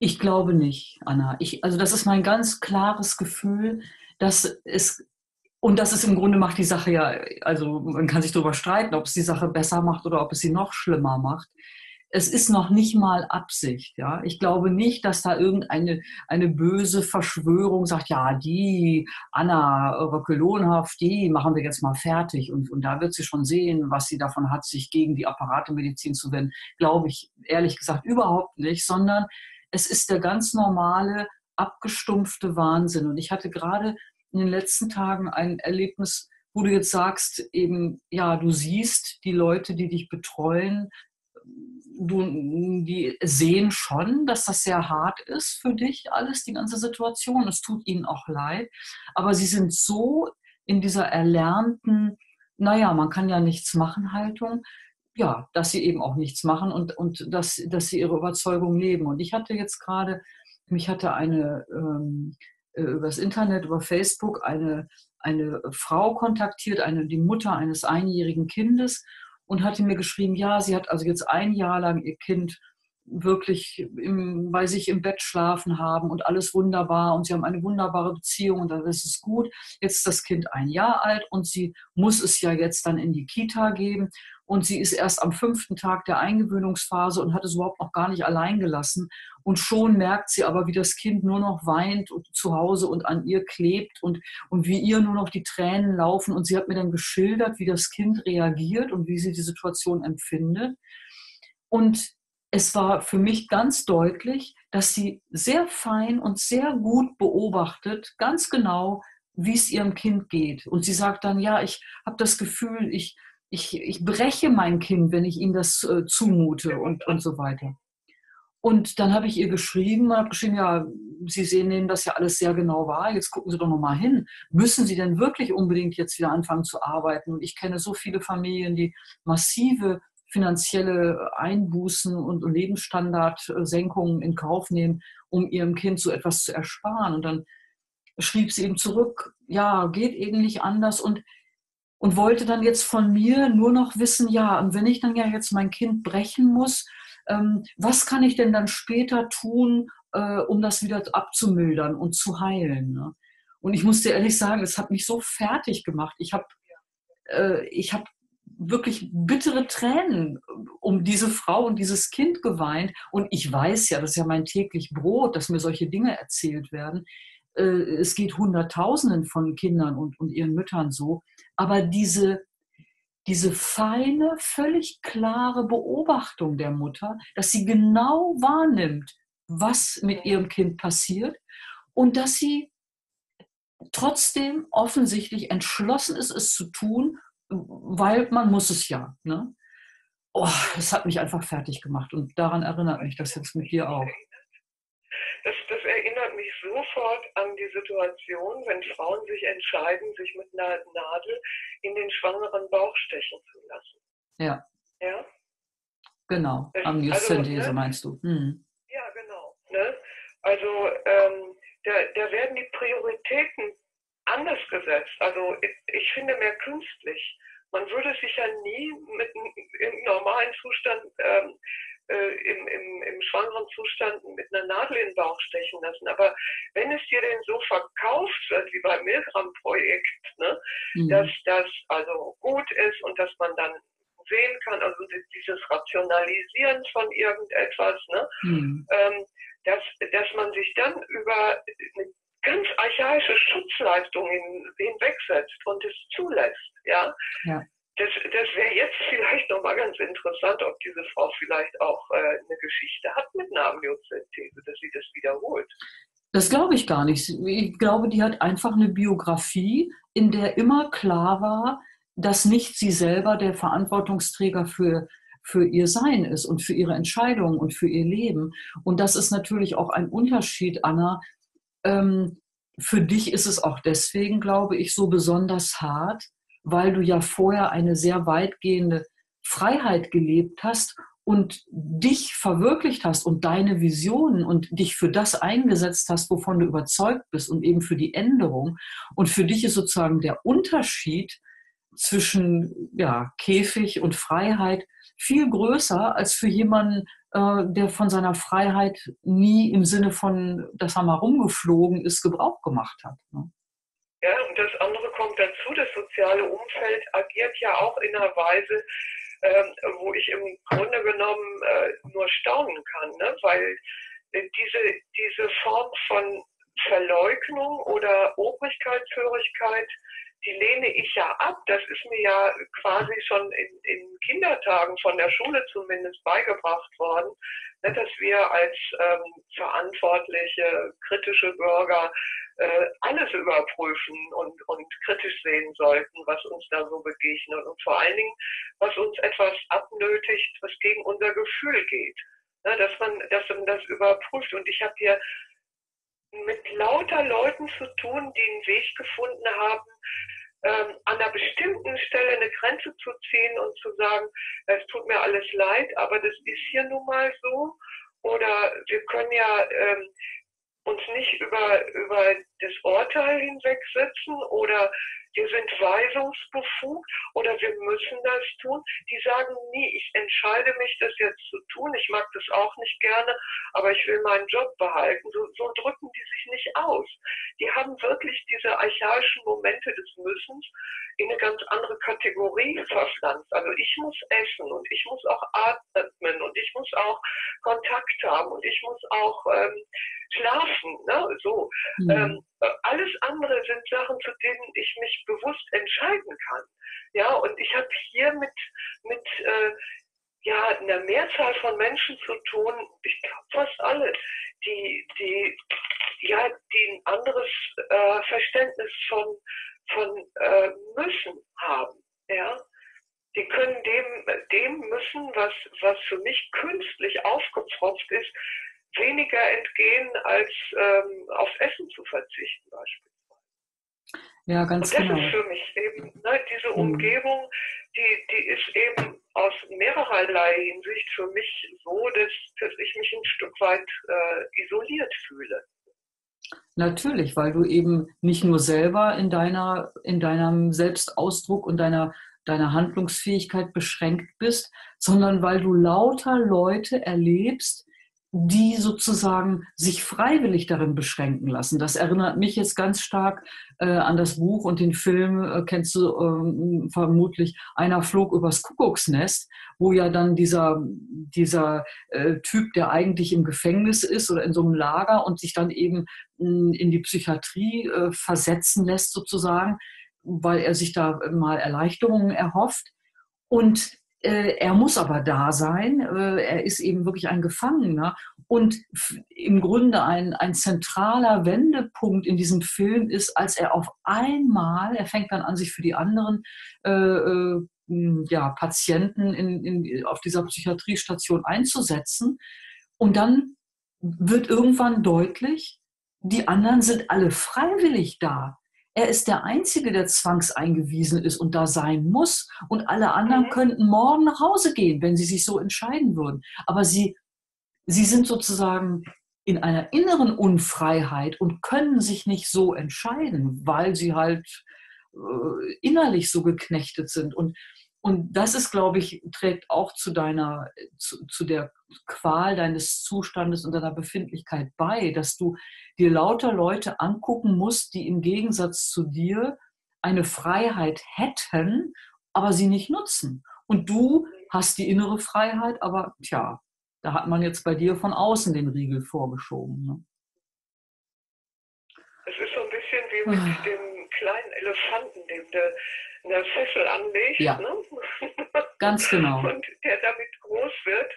Ich glaube nicht, Anna. Ich, also das ist mein ganz klares Gefühl, dass es und das ist im Grunde macht die Sache ja, also man kann sich darüber streiten, ob es die Sache besser macht oder ob es sie noch schlimmer macht es ist noch nicht mal Absicht. Ja? Ich glaube nicht, dass da irgendeine eine böse Verschwörung sagt, ja, die Anna Röckelonhaft, die machen wir jetzt mal fertig. Und, und da wird sie schon sehen, was sie davon hat, sich gegen die Apparatemedizin zu wenden. Glaube ich ehrlich gesagt überhaupt nicht, sondern es ist der ganz normale, abgestumpfte Wahnsinn. Und ich hatte gerade in den letzten Tagen ein Erlebnis, wo du jetzt sagst, eben, ja, du siehst die Leute, die dich betreuen, du, die sehen schon, dass das sehr hart ist für dich alles, die ganze Situation. Es tut ihnen auch leid. Aber sie sind so in dieser erlernten, naja, man kann ja nichts machen Haltung, ja, dass sie eben auch nichts machen und, und dass, dass sie ihre Überzeugung leben. Und ich hatte jetzt gerade, mich hatte eine ähm, äh, übers Internet, über Facebook eine, eine Frau kontaktiert, eine, die Mutter eines einjährigen Kindes und hatte mir geschrieben, ja, sie hat also jetzt ein Jahr lang ihr Kind wirklich im, bei sich im Bett schlafen haben und alles wunderbar und sie haben eine wunderbare Beziehung und das ist gut. Jetzt ist das Kind ein Jahr alt und sie muss es ja jetzt dann in die Kita geben und sie ist erst am fünften Tag der Eingewöhnungsphase und hat es überhaupt noch gar nicht allein gelassen. Und schon merkt sie aber, wie das Kind nur noch weint und zu Hause und an ihr klebt und, und wie ihr nur noch die Tränen laufen. Und sie hat mir dann geschildert, wie das Kind reagiert und wie sie die Situation empfindet. Und es war für mich ganz deutlich, dass sie sehr fein und sehr gut beobachtet, ganz genau, wie es ihrem Kind geht. Und sie sagt dann, ja, ich habe das Gefühl, ich, ich, ich breche mein Kind, wenn ich ihm das äh, zumute und, und so weiter. Und dann habe ich ihr geschrieben, habe geschrieben, ja, Sie sehen nehmen das ja alles sehr genau wahr, jetzt gucken Sie doch nochmal hin. Müssen Sie denn wirklich unbedingt jetzt wieder anfangen zu arbeiten? Und ich kenne so viele Familien, die massive finanzielle Einbußen und Lebensstandardsenkungen in Kauf nehmen, um ihrem Kind so etwas zu ersparen. Und dann schrieb sie eben zurück, ja, geht eben nicht anders. Und und wollte dann jetzt von mir nur noch wissen, ja, und wenn ich dann ja jetzt mein Kind brechen muss, ähm, was kann ich denn dann später tun, äh, um das wieder abzumildern und zu heilen? Ne? Und ich musste ehrlich sagen, es hat mich so fertig gemacht. Ich habe äh, hab wirklich bittere Tränen um diese Frau und dieses Kind geweint. Und ich weiß ja, das ist ja mein täglich Brot, dass mir solche Dinge erzählt werden. Äh, es geht Hunderttausenden von Kindern und, und ihren Müttern so. Aber diese, diese feine, völlig klare Beobachtung der Mutter, dass sie genau wahrnimmt, was mit ihrem Kind passiert und dass sie trotzdem offensichtlich entschlossen ist, es zu tun, weil man muss es ja. Ne? Oh, das hat mich einfach fertig gemacht und daran erinnert mich das jetzt mit dir auch. Das, das sofort an die Situation, wenn Frauen sich entscheiden, sich mit einer Nadel in den schwangeren Bauch stechen zu lassen. Ja. Ja? Genau, Amniosynthese also, ne? meinst du. Hm. Ja, genau. Ne? Also ähm, da, da werden die Prioritäten anders gesetzt. Also ich, ich finde mehr künstlich. Man würde sich ja nie mit im normalen Zustand ähm, äh, im, im, im schwangeren Zustand mit einer Nadel in den Bauch stechen lassen. Aber wenn es dir denn so verkauft wird, wie beim Milgram-Projekt, ne, mhm. dass das also gut ist und dass man dann sehen kann, also dieses Rationalisieren von irgendetwas, ne, mhm. ähm, dass, dass man sich dann über eine ganz archaische Schutzleistung hinwegsetzt und es zulässt, ja. ja das, das wäre jetzt vielleicht nochmal ganz interessant, ob diese Frau vielleicht auch äh, eine Geschichte hat mit einer Amniosynthese, dass sie das wiederholt. Das glaube ich gar nicht. Ich glaube, die hat einfach eine Biografie, in der immer klar war, dass nicht sie selber der Verantwortungsträger für, für ihr Sein ist und für ihre Entscheidungen und für ihr Leben. Und das ist natürlich auch ein Unterschied, Anna. Ähm, für dich ist es auch deswegen, glaube ich, so besonders hart, weil du ja vorher eine sehr weitgehende Freiheit gelebt hast und dich verwirklicht hast und deine Visionen und dich für das eingesetzt hast, wovon du überzeugt bist und eben für die Änderung. Und für dich ist sozusagen der Unterschied zwischen ja, Käfig und Freiheit viel größer als für jemanden, äh, der von seiner Freiheit nie im Sinne von, dass er mal rumgeflogen ist, Gebrauch gemacht hat. Ne? Ja, und das andere kommt dazu, das soziale Umfeld agiert ja auch in einer Weise, ähm, wo ich im Grunde genommen äh, nur staunen kann, ne? weil äh, diese, diese Form von Verleugnung oder Obrigkeitshörigkeit, die lehne ich ja ab. Das ist mir ja quasi schon in, in Kindertagen von der Schule zumindest beigebracht worden, ne, dass wir als ähm, verantwortliche, kritische Bürger äh, alles überprüfen und, und kritisch sehen sollten, was uns da so begegnet und vor allen Dingen, was uns etwas abnötigt, was gegen unser Gefühl geht. Ja, dass, man, dass man das überprüft. Und ich habe hier mit lauter Leuten zu tun, die einen Weg gefunden haben, ähm, an einer bestimmten Stelle eine Grenze zu ziehen und zu sagen, es tut mir alles leid, aber das ist hier nun mal so. Oder wir können ja ähm, uns nicht über, über das Urteil hinwegsetzen oder wir sind weisungsbefugt oder wir müssen das tun. Die sagen nie, ich entscheide mich, das jetzt zu tun. Ich mag das auch nicht gerne, aber ich will meinen Job behalten. So, so drücken die sich nicht aus. Die haben wirklich diese archaischen Momente des Müssens in eine ganz andere Kategorie verpflanzt. Also ich muss essen und ich muss auch atmen und ich muss auch Kontakt haben und ich muss auch ähm, schlafen. Ne? So. Mhm. Ähm, alles andere sind Sachen, zu denen ich mich bewusst entscheiden kann. Ja, und ich habe hier mit, mit äh, ja, einer Mehrzahl von Menschen zu tun, ich glaube fast alle, die, die, ja, die ein anderes äh, Verständnis von, von äh, müssen haben. Ja? Die können dem, dem müssen, was, was für mich künstlich aufgepfropft ist, weniger entgehen, als ähm, aufs Essen zu verzichten beispielsweise. Ja, ganz genau. Und das genau. ist für mich eben, ne, diese mhm. Umgebung, die, die ist eben aus mehrererlei Hinsicht für mich so, dass, dass ich mich ein Stück weit äh, isoliert fühle. Natürlich, weil du eben nicht nur selber in, deiner, in deinem Selbstausdruck und deiner, deiner Handlungsfähigkeit beschränkt bist, sondern weil du lauter Leute erlebst, die sozusagen sich freiwillig darin beschränken lassen. Das erinnert mich jetzt ganz stark äh, an das Buch und den Film, äh, kennst du äh, vermutlich, Einer flog übers Kuckucksnest, wo ja dann dieser, dieser äh, Typ, der eigentlich im Gefängnis ist oder in so einem Lager und sich dann eben mh, hm, in die Psychiatrie äh, versetzen lässt sozusagen, weil er sich da mal Erleichterungen erhofft. Und er muss aber da sein. Äh, er ist eben wirklich ein Gefangener. Und im Grunde ein, ein zentraler Wendepunkt in diesem Film ist, als er auf einmal, er fängt dann an, sich für die anderen äh, äh ja, Patienten in, in, auf dieser Psychiatriestation einzusetzen. Und dann wird irgendwann deutlich, die anderen sind alle freiwillig da. Er ist der Einzige, der zwangseingewiesen ist und da sein muss. Und alle anderen mhm. könnten morgen nach Hause gehen, wenn sie sich so entscheiden würden. Aber sie, sie sind sozusagen in einer inneren Unfreiheit und können sich nicht so entscheiden, weil sie halt äh, innerlich so geknechtet sind. Und und das ist, glaube ich, trägt auch zu deiner, zu, zu, der Qual deines Zustandes und deiner Befindlichkeit bei, dass du dir lauter Leute angucken musst, die im Gegensatz zu dir eine Freiheit hätten, aber sie nicht nutzen. Und du hast die innere Freiheit, aber tja, da hat man jetzt bei dir von außen den Riegel vorgeschoben. Ne? Es ist so ein bisschen wie mit ah. dem kleinen Elefanten, dem der eine Fessel anlegt. Ja. Ne? Ganz genau. Und der damit groß wird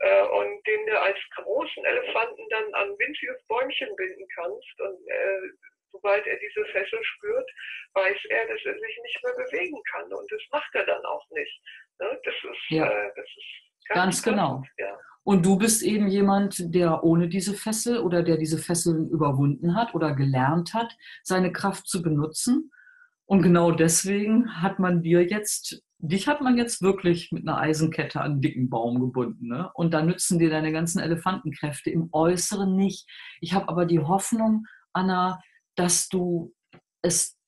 äh, und den du als großen Elefanten dann an ein winziges Bäumchen binden kannst. Und äh, sobald er diese Fessel spürt, weiß er, dass er sich nicht mehr bewegen kann. Und das macht er dann auch nicht. Ne? Das ist, ja. äh, das ist ganz, ganz genau. Ja. Und du bist eben jemand, der ohne diese Fessel oder der diese Fesseln überwunden hat oder gelernt hat, seine Kraft zu benutzen und genau deswegen hat man dir jetzt, dich hat man jetzt wirklich mit einer Eisenkette an einen dicken Baum gebunden. Ne? Und da nützen dir deine ganzen Elefantenkräfte im Äußeren nicht. Ich habe aber die Hoffnung, Anna, dass du es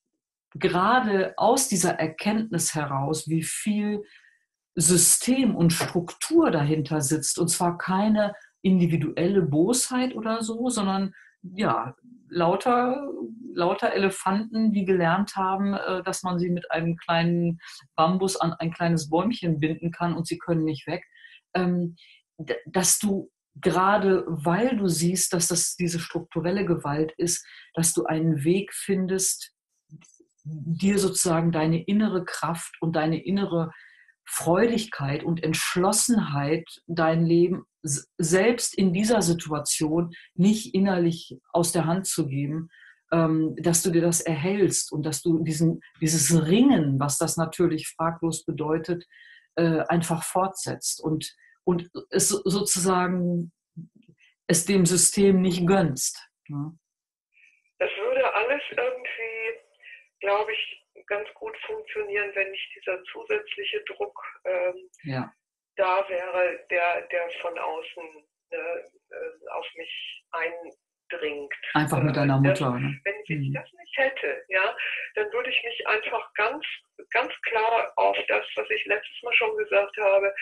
gerade aus dieser Erkenntnis heraus, wie viel System und Struktur dahinter sitzt, und zwar keine individuelle Bosheit oder so, sondern ja, lauter, lauter Elefanten, die gelernt haben, äh, dass man sie mit einem kleinen Bambus an ein kleines Bäumchen binden kann und sie können nicht weg. Ähm, dass du gerade weil du siehst, dass das diese strukturelle Gewalt ist, dass du einen Weg findest, dir sozusagen deine innere Kraft und deine innere Freudigkeit und Entschlossenheit, dein Leben selbst in dieser Situation nicht innerlich aus der Hand zu geben, ähm, dass du dir das erhältst und dass du diesen, dieses Ringen, was das natürlich fraglos bedeutet, äh, einfach fortsetzt und, und es sozusagen es dem System nicht gönnst. Ne? Das würde alles irgendwie, glaube ich, ganz gut funktionieren, wenn nicht dieser zusätzliche Druck ähm, ja. da wäre, der, der von außen äh, auf mich eindringt. Einfach mit deiner Mutter. Das, ne? Wenn ich mhm. das nicht hätte, ja, dann würde ich mich einfach ganz, ganz klar auf das, was ich letztes Mal schon gesagt habe,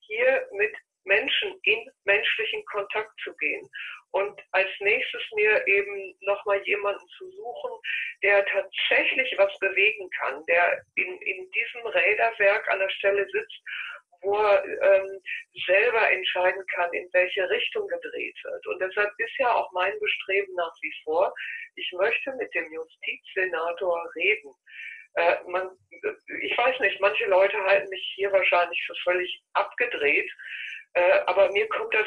hier mit Menschen in menschlichen Kontakt zu gehen und als nächstes mir eben nochmal jemanden zu suchen, der tatsächlich was bewegen kann, der in, in diesem Räderwerk an der Stelle sitzt, wo er ähm, selber entscheiden kann, in welche Richtung gedreht wird. Und deshalb ist ja auch mein Bestreben nach wie vor, ich möchte mit dem Justizsenator reden. Äh, man, ich weiß nicht, manche Leute halten mich hier wahrscheinlich für völlig abgedreht, äh, aber mir kommt das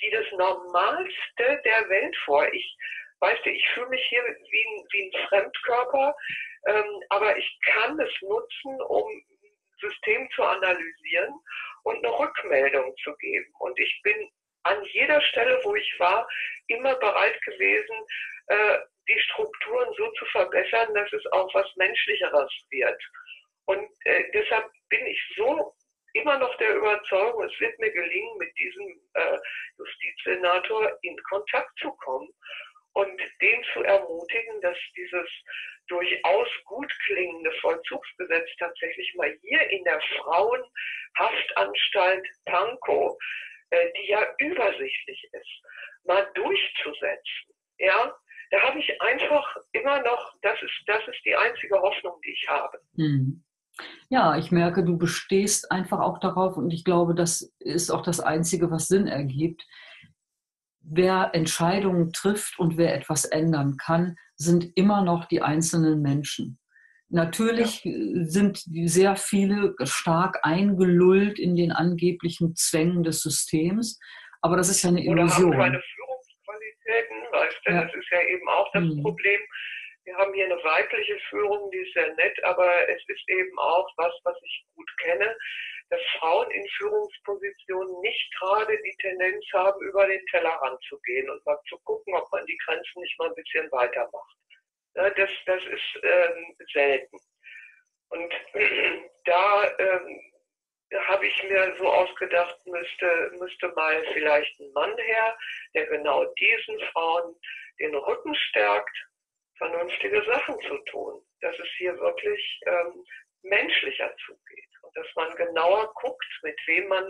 wie das Normalste der Welt vor. Ich, weißt du, ich fühle mich hier wie ein, wie ein Fremdkörper, ähm, aber ich kann es nutzen, um System zu analysieren und eine Rückmeldung zu geben. Und ich bin an jeder Stelle, wo ich war, immer bereit gewesen, äh, die Strukturen so zu verbessern, dass es auch was Menschlicheres wird. Und äh, deshalb bin ich so immer noch der Überzeugung, es wird mir gelingen, mit diesem äh, Justizsenator in Kontakt zu kommen und den zu ermutigen, dass dieses durchaus gut klingende Vollzugsgesetz tatsächlich mal hier in der Frauenhaftanstalt Pankow, äh, die ja übersichtlich ist, mal durchzusetzen. Ja, da habe ich einfach immer noch, das ist, das ist die einzige Hoffnung, die ich habe. Hm. Ja, ich merke, du bestehst einfach auch darauf und ich glaube, das ist auch das Einzige, was Sinn ergibt. Wer Entscheidungen trifft und wer etwas ändern kann, sind immer noch die einzelnen Menschen. Natürlich ja. sind sehr viele stark eingelullt in den angeblichen Zwängen des Systems, aber das ist ja eine Illusion. Oder haben keine Führungsqualitäten, weißt du, ja. das ist ja eben auch das hm. Problem wir haben hier eine weibliche Führung, die ist sehr nett, aber es ist eben auch was, was ich gut kenne, dass Frauen in Führungspositionen nicht gerade die Tendenz haben, über den Tellerrand zu gehen und mal zu gucken, ob man die Grenzen nicht mal ein bisschen weitermacht. Das, das ist ähm, selten. Und da ähm, habe ich mir so ausgedacht, müsste, müsste mal vielleicht ein Mann her, der genau diesen Frauen den Rücken stärkt vernünftige Sachen zu tun, dass es hier wirklich ähm, menschlicher zugeht und dass man genauer guckt, mit wem man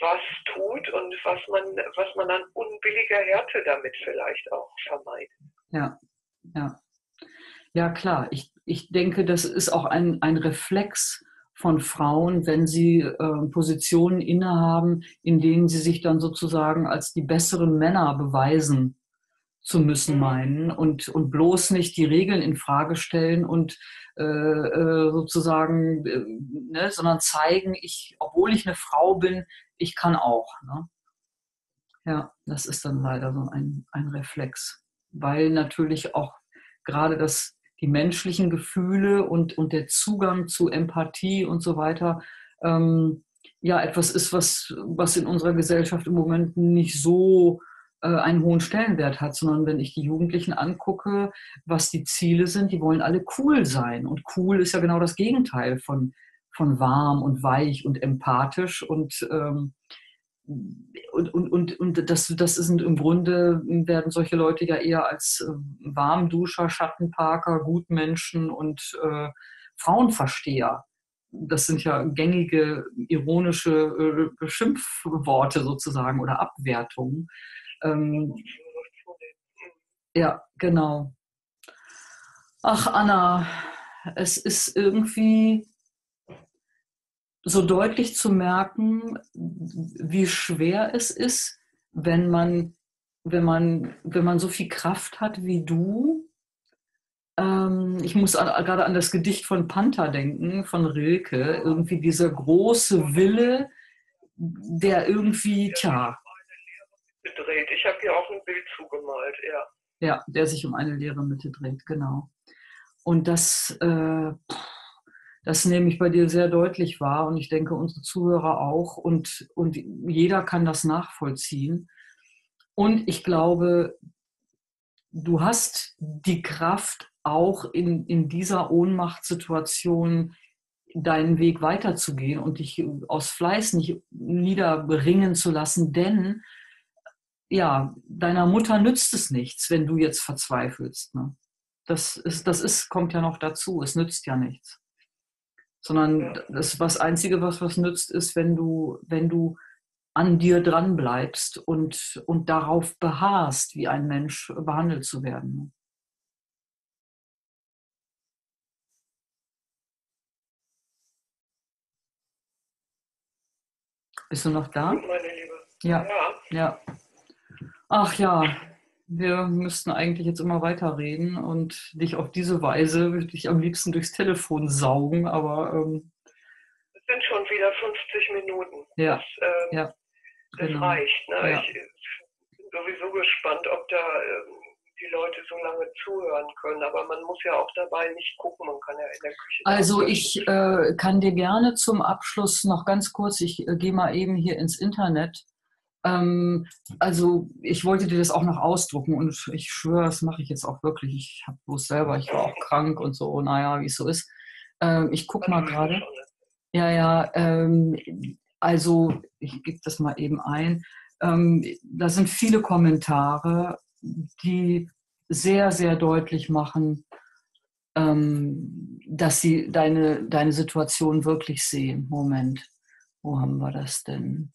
was tut und was man, was man an unbilliger Härte damit vielleicht auch vermeidet. Ja, ja. Ja, klar. Ich, ich denke, das ist auch ein, ein Reflex von Frauen, wenn sie äh, Positionen innehaben, in denen sie sich dann sozusagen als die besseren Männer beweisen zu müssen mhm. meinen und, und bloß nicht die Regeln in Frage stellen und äh, äh, sozusagen, äh, ne, sondern zeigen, ich, obwohl ich eine Frau bin, ich kann auch. Ne? Ja, das ist dann leider so ein, ein Reflex, weil natürlich auch gerade das, die menschlichen Gefühle und, und der Zugang zu Empathie und so weiter ähm, ja etwas ist, was, was in unserer Gesellschaft im Moment nicht so einen hohen Stellenwert hat, sondern wenn ich die Jugendlichen angucke, was die Ziele sind, die wollen alle cool sein. Und cool ist ja genau das Gegenteil von, von warm und weich und empathisch und ähm, und, und, und, und das, das sind im Grunde, werden solche Leute ja eher als äh, Warmduscher, Schattenparker, Gutmenschen und äh, Frauenversteher. Das sind ja gängige ironische äh, Schimpfworte sozusagen oder Abwertungen. Ähm, ja, genau. Ach, Anna, es ist irgendwie so deutlich zu merken, wie schwer es ist, wenn man, wenn man, wenn man so viel Kraft hat wie du. Ähm, ich muss an, gerade an das Gedicht von Panther denken, von Rilke. Irgendwie dieser große Wille, der irgendwie, tja, gedreht. Ich habe hier auch ein Bild zugemalt, ja. Ja, der sich um eine leere Mitte dreht, genau. Und das, äh, das nehme ich bei dir sehr deutlich wahr und ich denke unsere Zuhörer auch und, und jeder kann das nachvollziehen. Und ich glaube, du hast die Kraft, auch in, in dieser Ohnmachtssituation deinen Weg weiterzugehen und dich aus Fleiß nicht niederbringen zu lassen, denn ja, deiner Mutter nützt es nichts, wenn du jetzt verzweifelst. Ne? Das, ist, das ist, kommt ja noch dazu, es nützt ja nichts. Sondern das was Einzige, was was nützt, ist, wenn du, wenn du an dir dran bleibst und, und darauf beharrst, wie ein Mensch behandelt zu werden. Bist du noch da? Ja. ja. ja. Ach ja, wir müssten eigentlich jetzt immer weiterreden und dich auf diese Weise würde ich am liebsten durchs Telefon saugen, aber. Ähm, es sind schon wieder 50 Minuten. Ja. Das, ähm, ja, das genau. reicht. Ne? Ja. Ich bin sowieso gespannt, ob da ähm, die Leute so lange zuhören können. Aber man muss ja auch dabei nicht gucken, man kann ja in der Küche. Also ich äh, kann dir gerne zum Abschluss noch ganz kurz, ich äh, gehe mal eben hier ins Internet. Ähm, also ich wollte dir das auch noch ausdrucken und ich schwöre, das mache ich jetzt auch wirklich. Ich habe bloß selber, ich war auch krank und so, naja, wie es so ist. Ähm, ich gucke mal gerade. Ja, ja, ähm, also ich gebe das mal eben ein. Ähm, da sind viele Kommentare die sehr, sehr deutlich machen, ähm, dass sie deine, deine Situation wirklich sehen. Moment, wo haben wir das denn?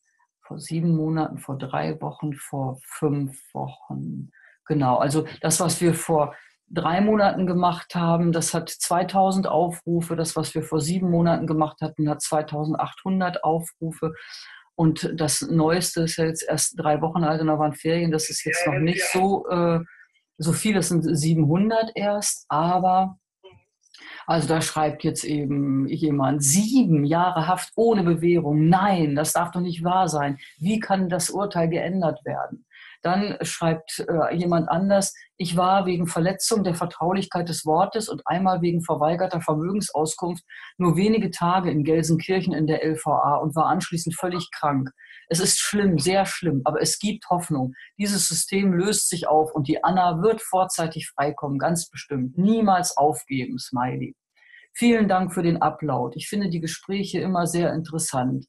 Vor sieben Monaten, vor drei Wochen, vor fünf Wochen. Genau, also das, was wir vor drei Monaten gemacht haben, das hat 2000 Aufrufe. Das, was wir vor sieben Monaten gemacht hatten, hat 2800 Aufrufe. Und das Neueste ist ja jetzt erst drei Wochen alt und da waren Ferien. Das ist jetzt noch nicht so, äh, so viel. Das sind 700 erst. Aber, also da schreibt jetzt eben jemand, sieben Jahre Haft ohne Bewährung. Nein, das darf doch nicht wahr sein. Wie kann das Urteil geändert werden? Dann schreibt äh, jemand anders, ich war wegen Verletzung der Vertraulichkeit des Wortes und einmal wegen verweigerter Vermögensauskunft nur wenige Tage in Gelsenkirchen in der LVA und war anschließend völlig krank. Es ist schlimm, sehr schlimm, aber es gibt Hoffnung. Dieses System löst sich auf und die Anna wird vorzeitig freikommen, ganz bestimmt. Niemals aufgeben, Smiley. Vielen Dank für den Upload. Ich finde die Gespräche immer sehr interessant.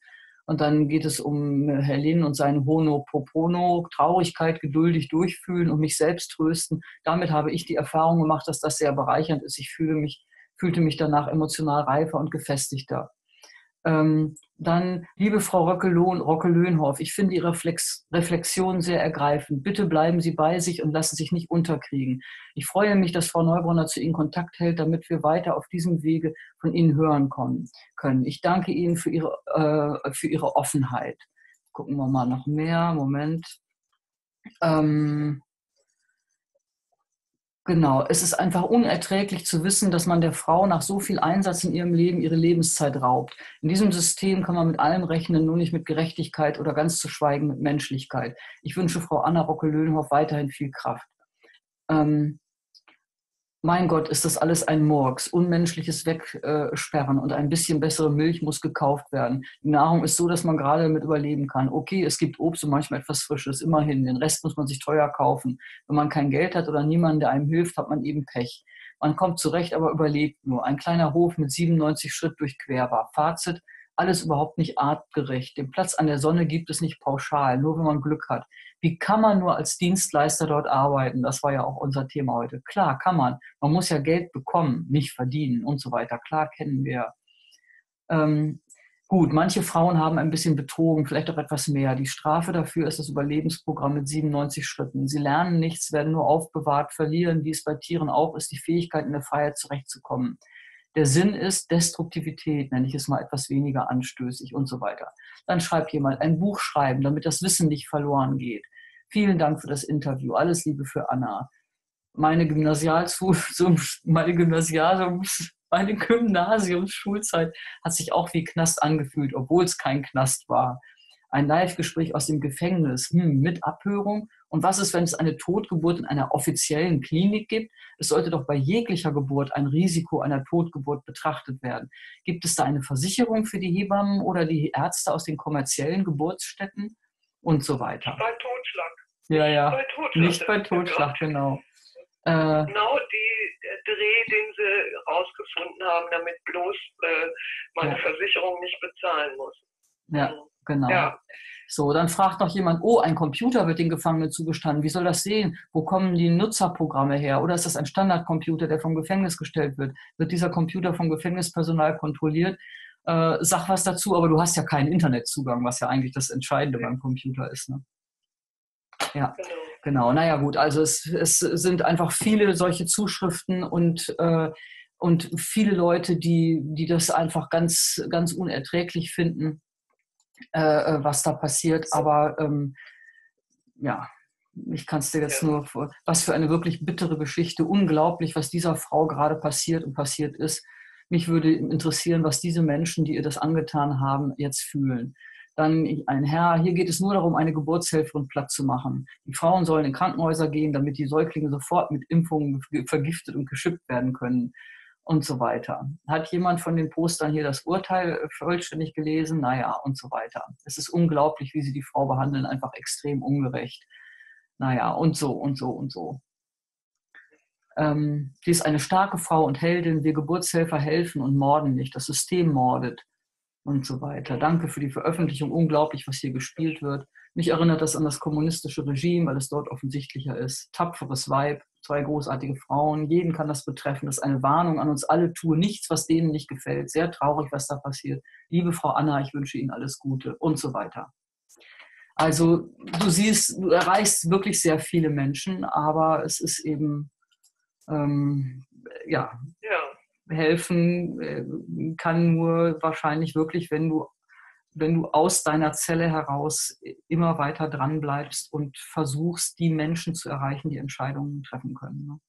Und dann geht es um Helene und sein Honopopono, Traurigkeit geduldig durchfühlen und mich selbst trösten. Damit habe ich die Erfahrung gemacht, dass das sehr bereichernd ist. Ich fühle mich, fühlte mich danach emotional reifer und gefestigter. Ähm, dann, liebe Frau Rocke-Löhnhoff, ich finde Ihre Flex Reflexion sehr ergreifend. Bitte bleiben Sie bei sich und lassen sich nicht unterkriegen. Ich freue mich, dass Frau Neubronner zu Ihnen Kontakt hält, damit wir weiter auf diesem Wege von Ihnen hören können. Ich danke Ihnen für Ihre, äh, für Ihre Offenheit. Gucken wir mal noch mehr. Moment. Ähm, Genau, es ist einfach unerträglich zu wissen, dass man der Frau nach so viel Einsatz in ihrem Leben ihre Lebenszeit raubt. In diesem System kann man mit allem rechnen, nur nicht mit Gerechtigkeit oder ganz zu schweigen mit Menschlichkeit. Ich wünsche Frau Anna Rocke-Löhnhoff weiterhin viel Kraft. Ähm, mein Gott, ist das alles ein Murks, unmenschliches Wegsperren und ein bisschen bessere Milch muss gekauft werden. Die Nahrung ist so, dass man gerade damit überleben kann. Okay, es gibt Obst und manchmal etwas Frisches, immerhin. Den Rest muss man sich teuer kaufen. Wenn man kein Geld hat oder niemanden, der einem hilft, hat man eben Pech. Man kommt zurecht, aber überlebt nur. Ein kleiner Hof mit 97 Schritt durchquerbar. Fazit, alles überhaupt nicht artgerecht. Den Platz an der Sonne gibt es nicht pauschal, nur wenn man Glück hat. Wie kann man nur als Dienstleister dort arbeiten? Das war ja auch unser Thema heute. Klar, kann man. Man muss ja Geld bekommen, nicht verdienen und so weiter. Klar kennen wir. Ähm, gut, manche Frauen haben ein bisschen betrogen, vielleicht auch etwas mehr. Die Strafe dafür ist das Überlebensprogramm mit 97 Schritten. Sie lernen nichts, werden nur aufbewahrt, verlieren, wie es bei Tieren auch ist, die Fähigkeit, in der Freiheit zurechtzukommen. Der Sinn ist Destruktivität, nenne ich es mal etwas weniger anstößig und so weiter. Dann schreibt jemand ein Buch schreiben, damit das Wissen nicht verloren geht. Vielen Dank für das Interview. Alles Liebe für Anna. Meine Gymnasialschulzeit, meine Gymnasialums, meine Gymnasiumsschulzeit hat sich auch wie Knast angefühlt, obwohl es kein Knast war. Ein Live-Gespräch aus dem Gefängnis, hm, mit Abhörung Und was ist, wenn es eine Totgeburt in einer offiziellen Klinik gibt? Es sollte doch bei jeglicher Geburt ein Risiko einer Totgeburt betrachtet werden. Gibt es da eine Versicherung für die Hebammen oder die Ärzte aus den kommerziellen Geburtsstätten und so weiter? Bei Totschlag. Ja, ja. Bei Totschlag. Nicht bei Totschlag, genau. Äh, genau die Dreh, den sie rausgefunden haben, damit bloß äh, meine ja. Versicherung nicht bezahlen muss. Ja, mhm. genau. Ja. So, dann fragt noch jemand, oh, ein Computer wird den Gefangenen zugestanden. Wie soll das sehen? Wo kommen die Nutzerprogramme her? Oder ist das ein Standardcomputer, der vom Gefängnis gestellt wird? Wird dieser Computer vom Gefängnispersonal kontrolliert? Äh, sag was dazu, aber du hast ja keinen Internetzugang, was ja eigentlich das Entscheidende beim Computer ist. Ne? Ja, genau. Naja, gut, also es, es sind einfach viele solche Zuschriften und äh, und viele Leute, die, die das einfach ganz, ganz unerträglich finden. Äh, äh, was da passiert. Aber ähm, ja, ich kann es dir jetzt ja. nur vor, was für eine wirklich bittere Geschichte, unglaublich, was dieser Frau gerade passiert und passiert ist. Mich würde interessieren, was diese Menschen, die ihr das angetan haben, jetzt fühlen. Dann ein Herr, hier geht es nur darum, eine Geburtshelferin platt zu machen. Die Frauen sollen in Krankenhäuser gehen, damit die Säuglinge sofort mit Impfungen vergiftet und geschippt werden können und so weiter. Hat jemand von den Postern hier das Urteil vollständig gelesen? Naja, und so weiter. Es ist unglaublich, wie sie die Frau behandeln, einfach extrem ungerecht. Naja, und so und so und so. Ähm, sie ist eine starke Frau und Heldin. Wir Geburtshelfer helfen und morden nicht. Das System mordet und so weiter. Danke für die Veröffentlichung. Unglaublich, was hier gespielt wird. Mich erinnert das an das kommunistische Regime, weil es dort offensichtlicher ist. Tapferes Weib, zwei großartige Frauen. Jeden kann das betreffen. Das ist eine Warnung an uns alle. Tue nichts, was denen nicht gefällt. Sehr traurig, was da passiert. Liebe Frau Anna, ich wünsche Ihnen alles Gute und so weiter. Also du siehst, du erreichst wirklich sehr viele Menschen, aber es ist eben, ähm, ja, ja, helfen äh, kann nur wahrscheinlich wirklich, wenn du wenn du aus deiner Zelle heraus immer weiter dran bleibst und versuchst, die Menschen zu erreichen, die Entscheidungen treffen können. Ne?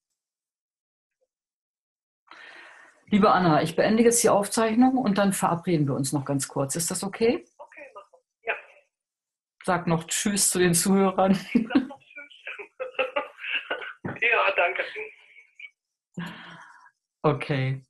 Liebe Anna, ich beende jetzt die Aufzeichnung und dann verabreden wir uns noch ganz kurz. Ist das okay? Okay, machen. Ja. Sag noch Tschüss zu den Zuhörern. Sag noch Tschüss. ja, danke. Okay.